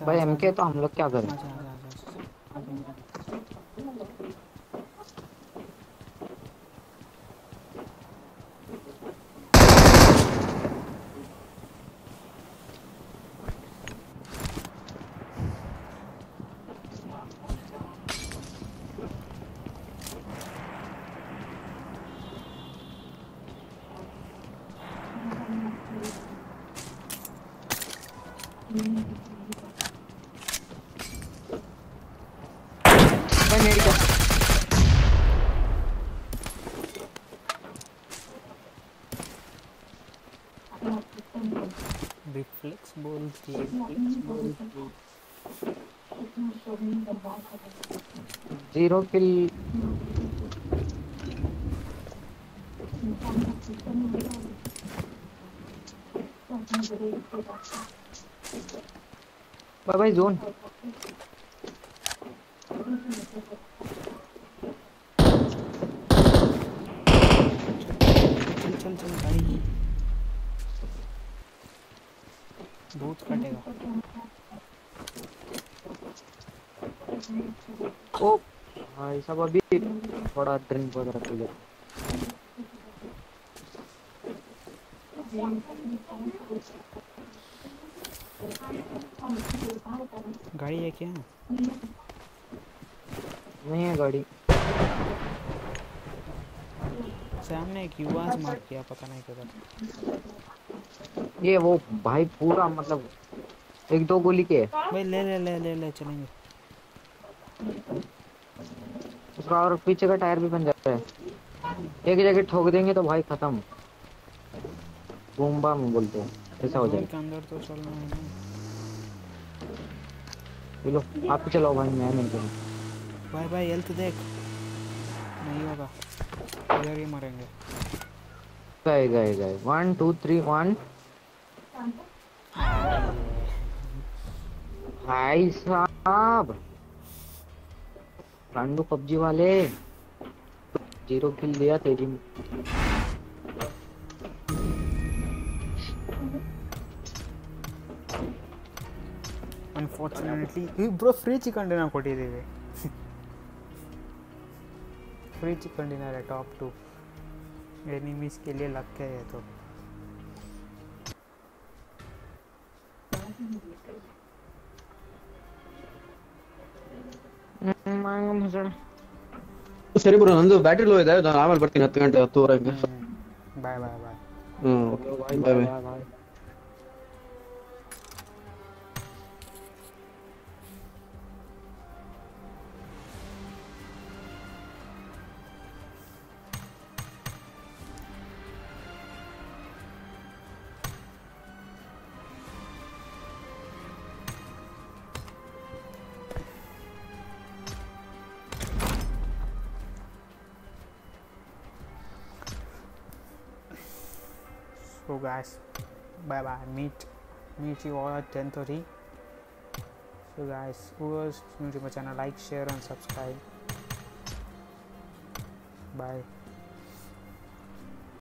भाई एम के तो हम लोग क्या करें आजा आजा आजा आजा, आजा भाई मेरी क्या रिफ्लेक्स बोलती है रिफ्लेक्स बोलती है zero kill. Bye bye zone. चल चल भाई। बहुत कटेगा। ओ भाई सब अभी थोड़ा ड्रिंक वगैरह पी ले गाड़ी है क्या? नहीं है गाड़ी। सामने एक युवा मार किया पता नहीं किधर ये वो भाई पूरा मतलब एक दो गोली के। भाई ले ले ले ले ले चलेंगे। उसका और पीछे का टायर भी बन जाता है। एक जगह ठोक देंगे तो भाई खत्म। बूम बाम बोलते हैं ऐसा हो जाएगा। अंदर तो चलना है। चलो आप ही चलाओ भाई मैं नहीं करूँ भाई भाई हेल्थ देख। नहीं होगा। इधर ही मरेंगे। गए गए गए। वन टू थ्री वन भाई साहब! पांडू तो पबजी वाले ज़ीरो किल दिया तेरी में unfortunately bro free chicken dinner दे फ्री चिकन डिनर है टॉप टू एनिमीज के लिए लग के है तो। ಸರಿ ಬ್ರೋ ನಂದು ಬ್ಯಾಟ್ರಿ ಲೋ ಇದೆ ನಾನು ಆಮೇಲೆ ಬರ್ತೀನಿ ಹತ್ತು ಗಂಟೆ ಹತ್ತುವರೆಗೆ. ಬಾಯ್ ಬಾಯ್ ಬಾಯ್ ಹ್ಞೂ ಬಾಯ್ ಬಾಯ್ guys. Bye bye. Meet meet you all at 10:30 so guys who was new to my channel? Like share and subscribe. Bye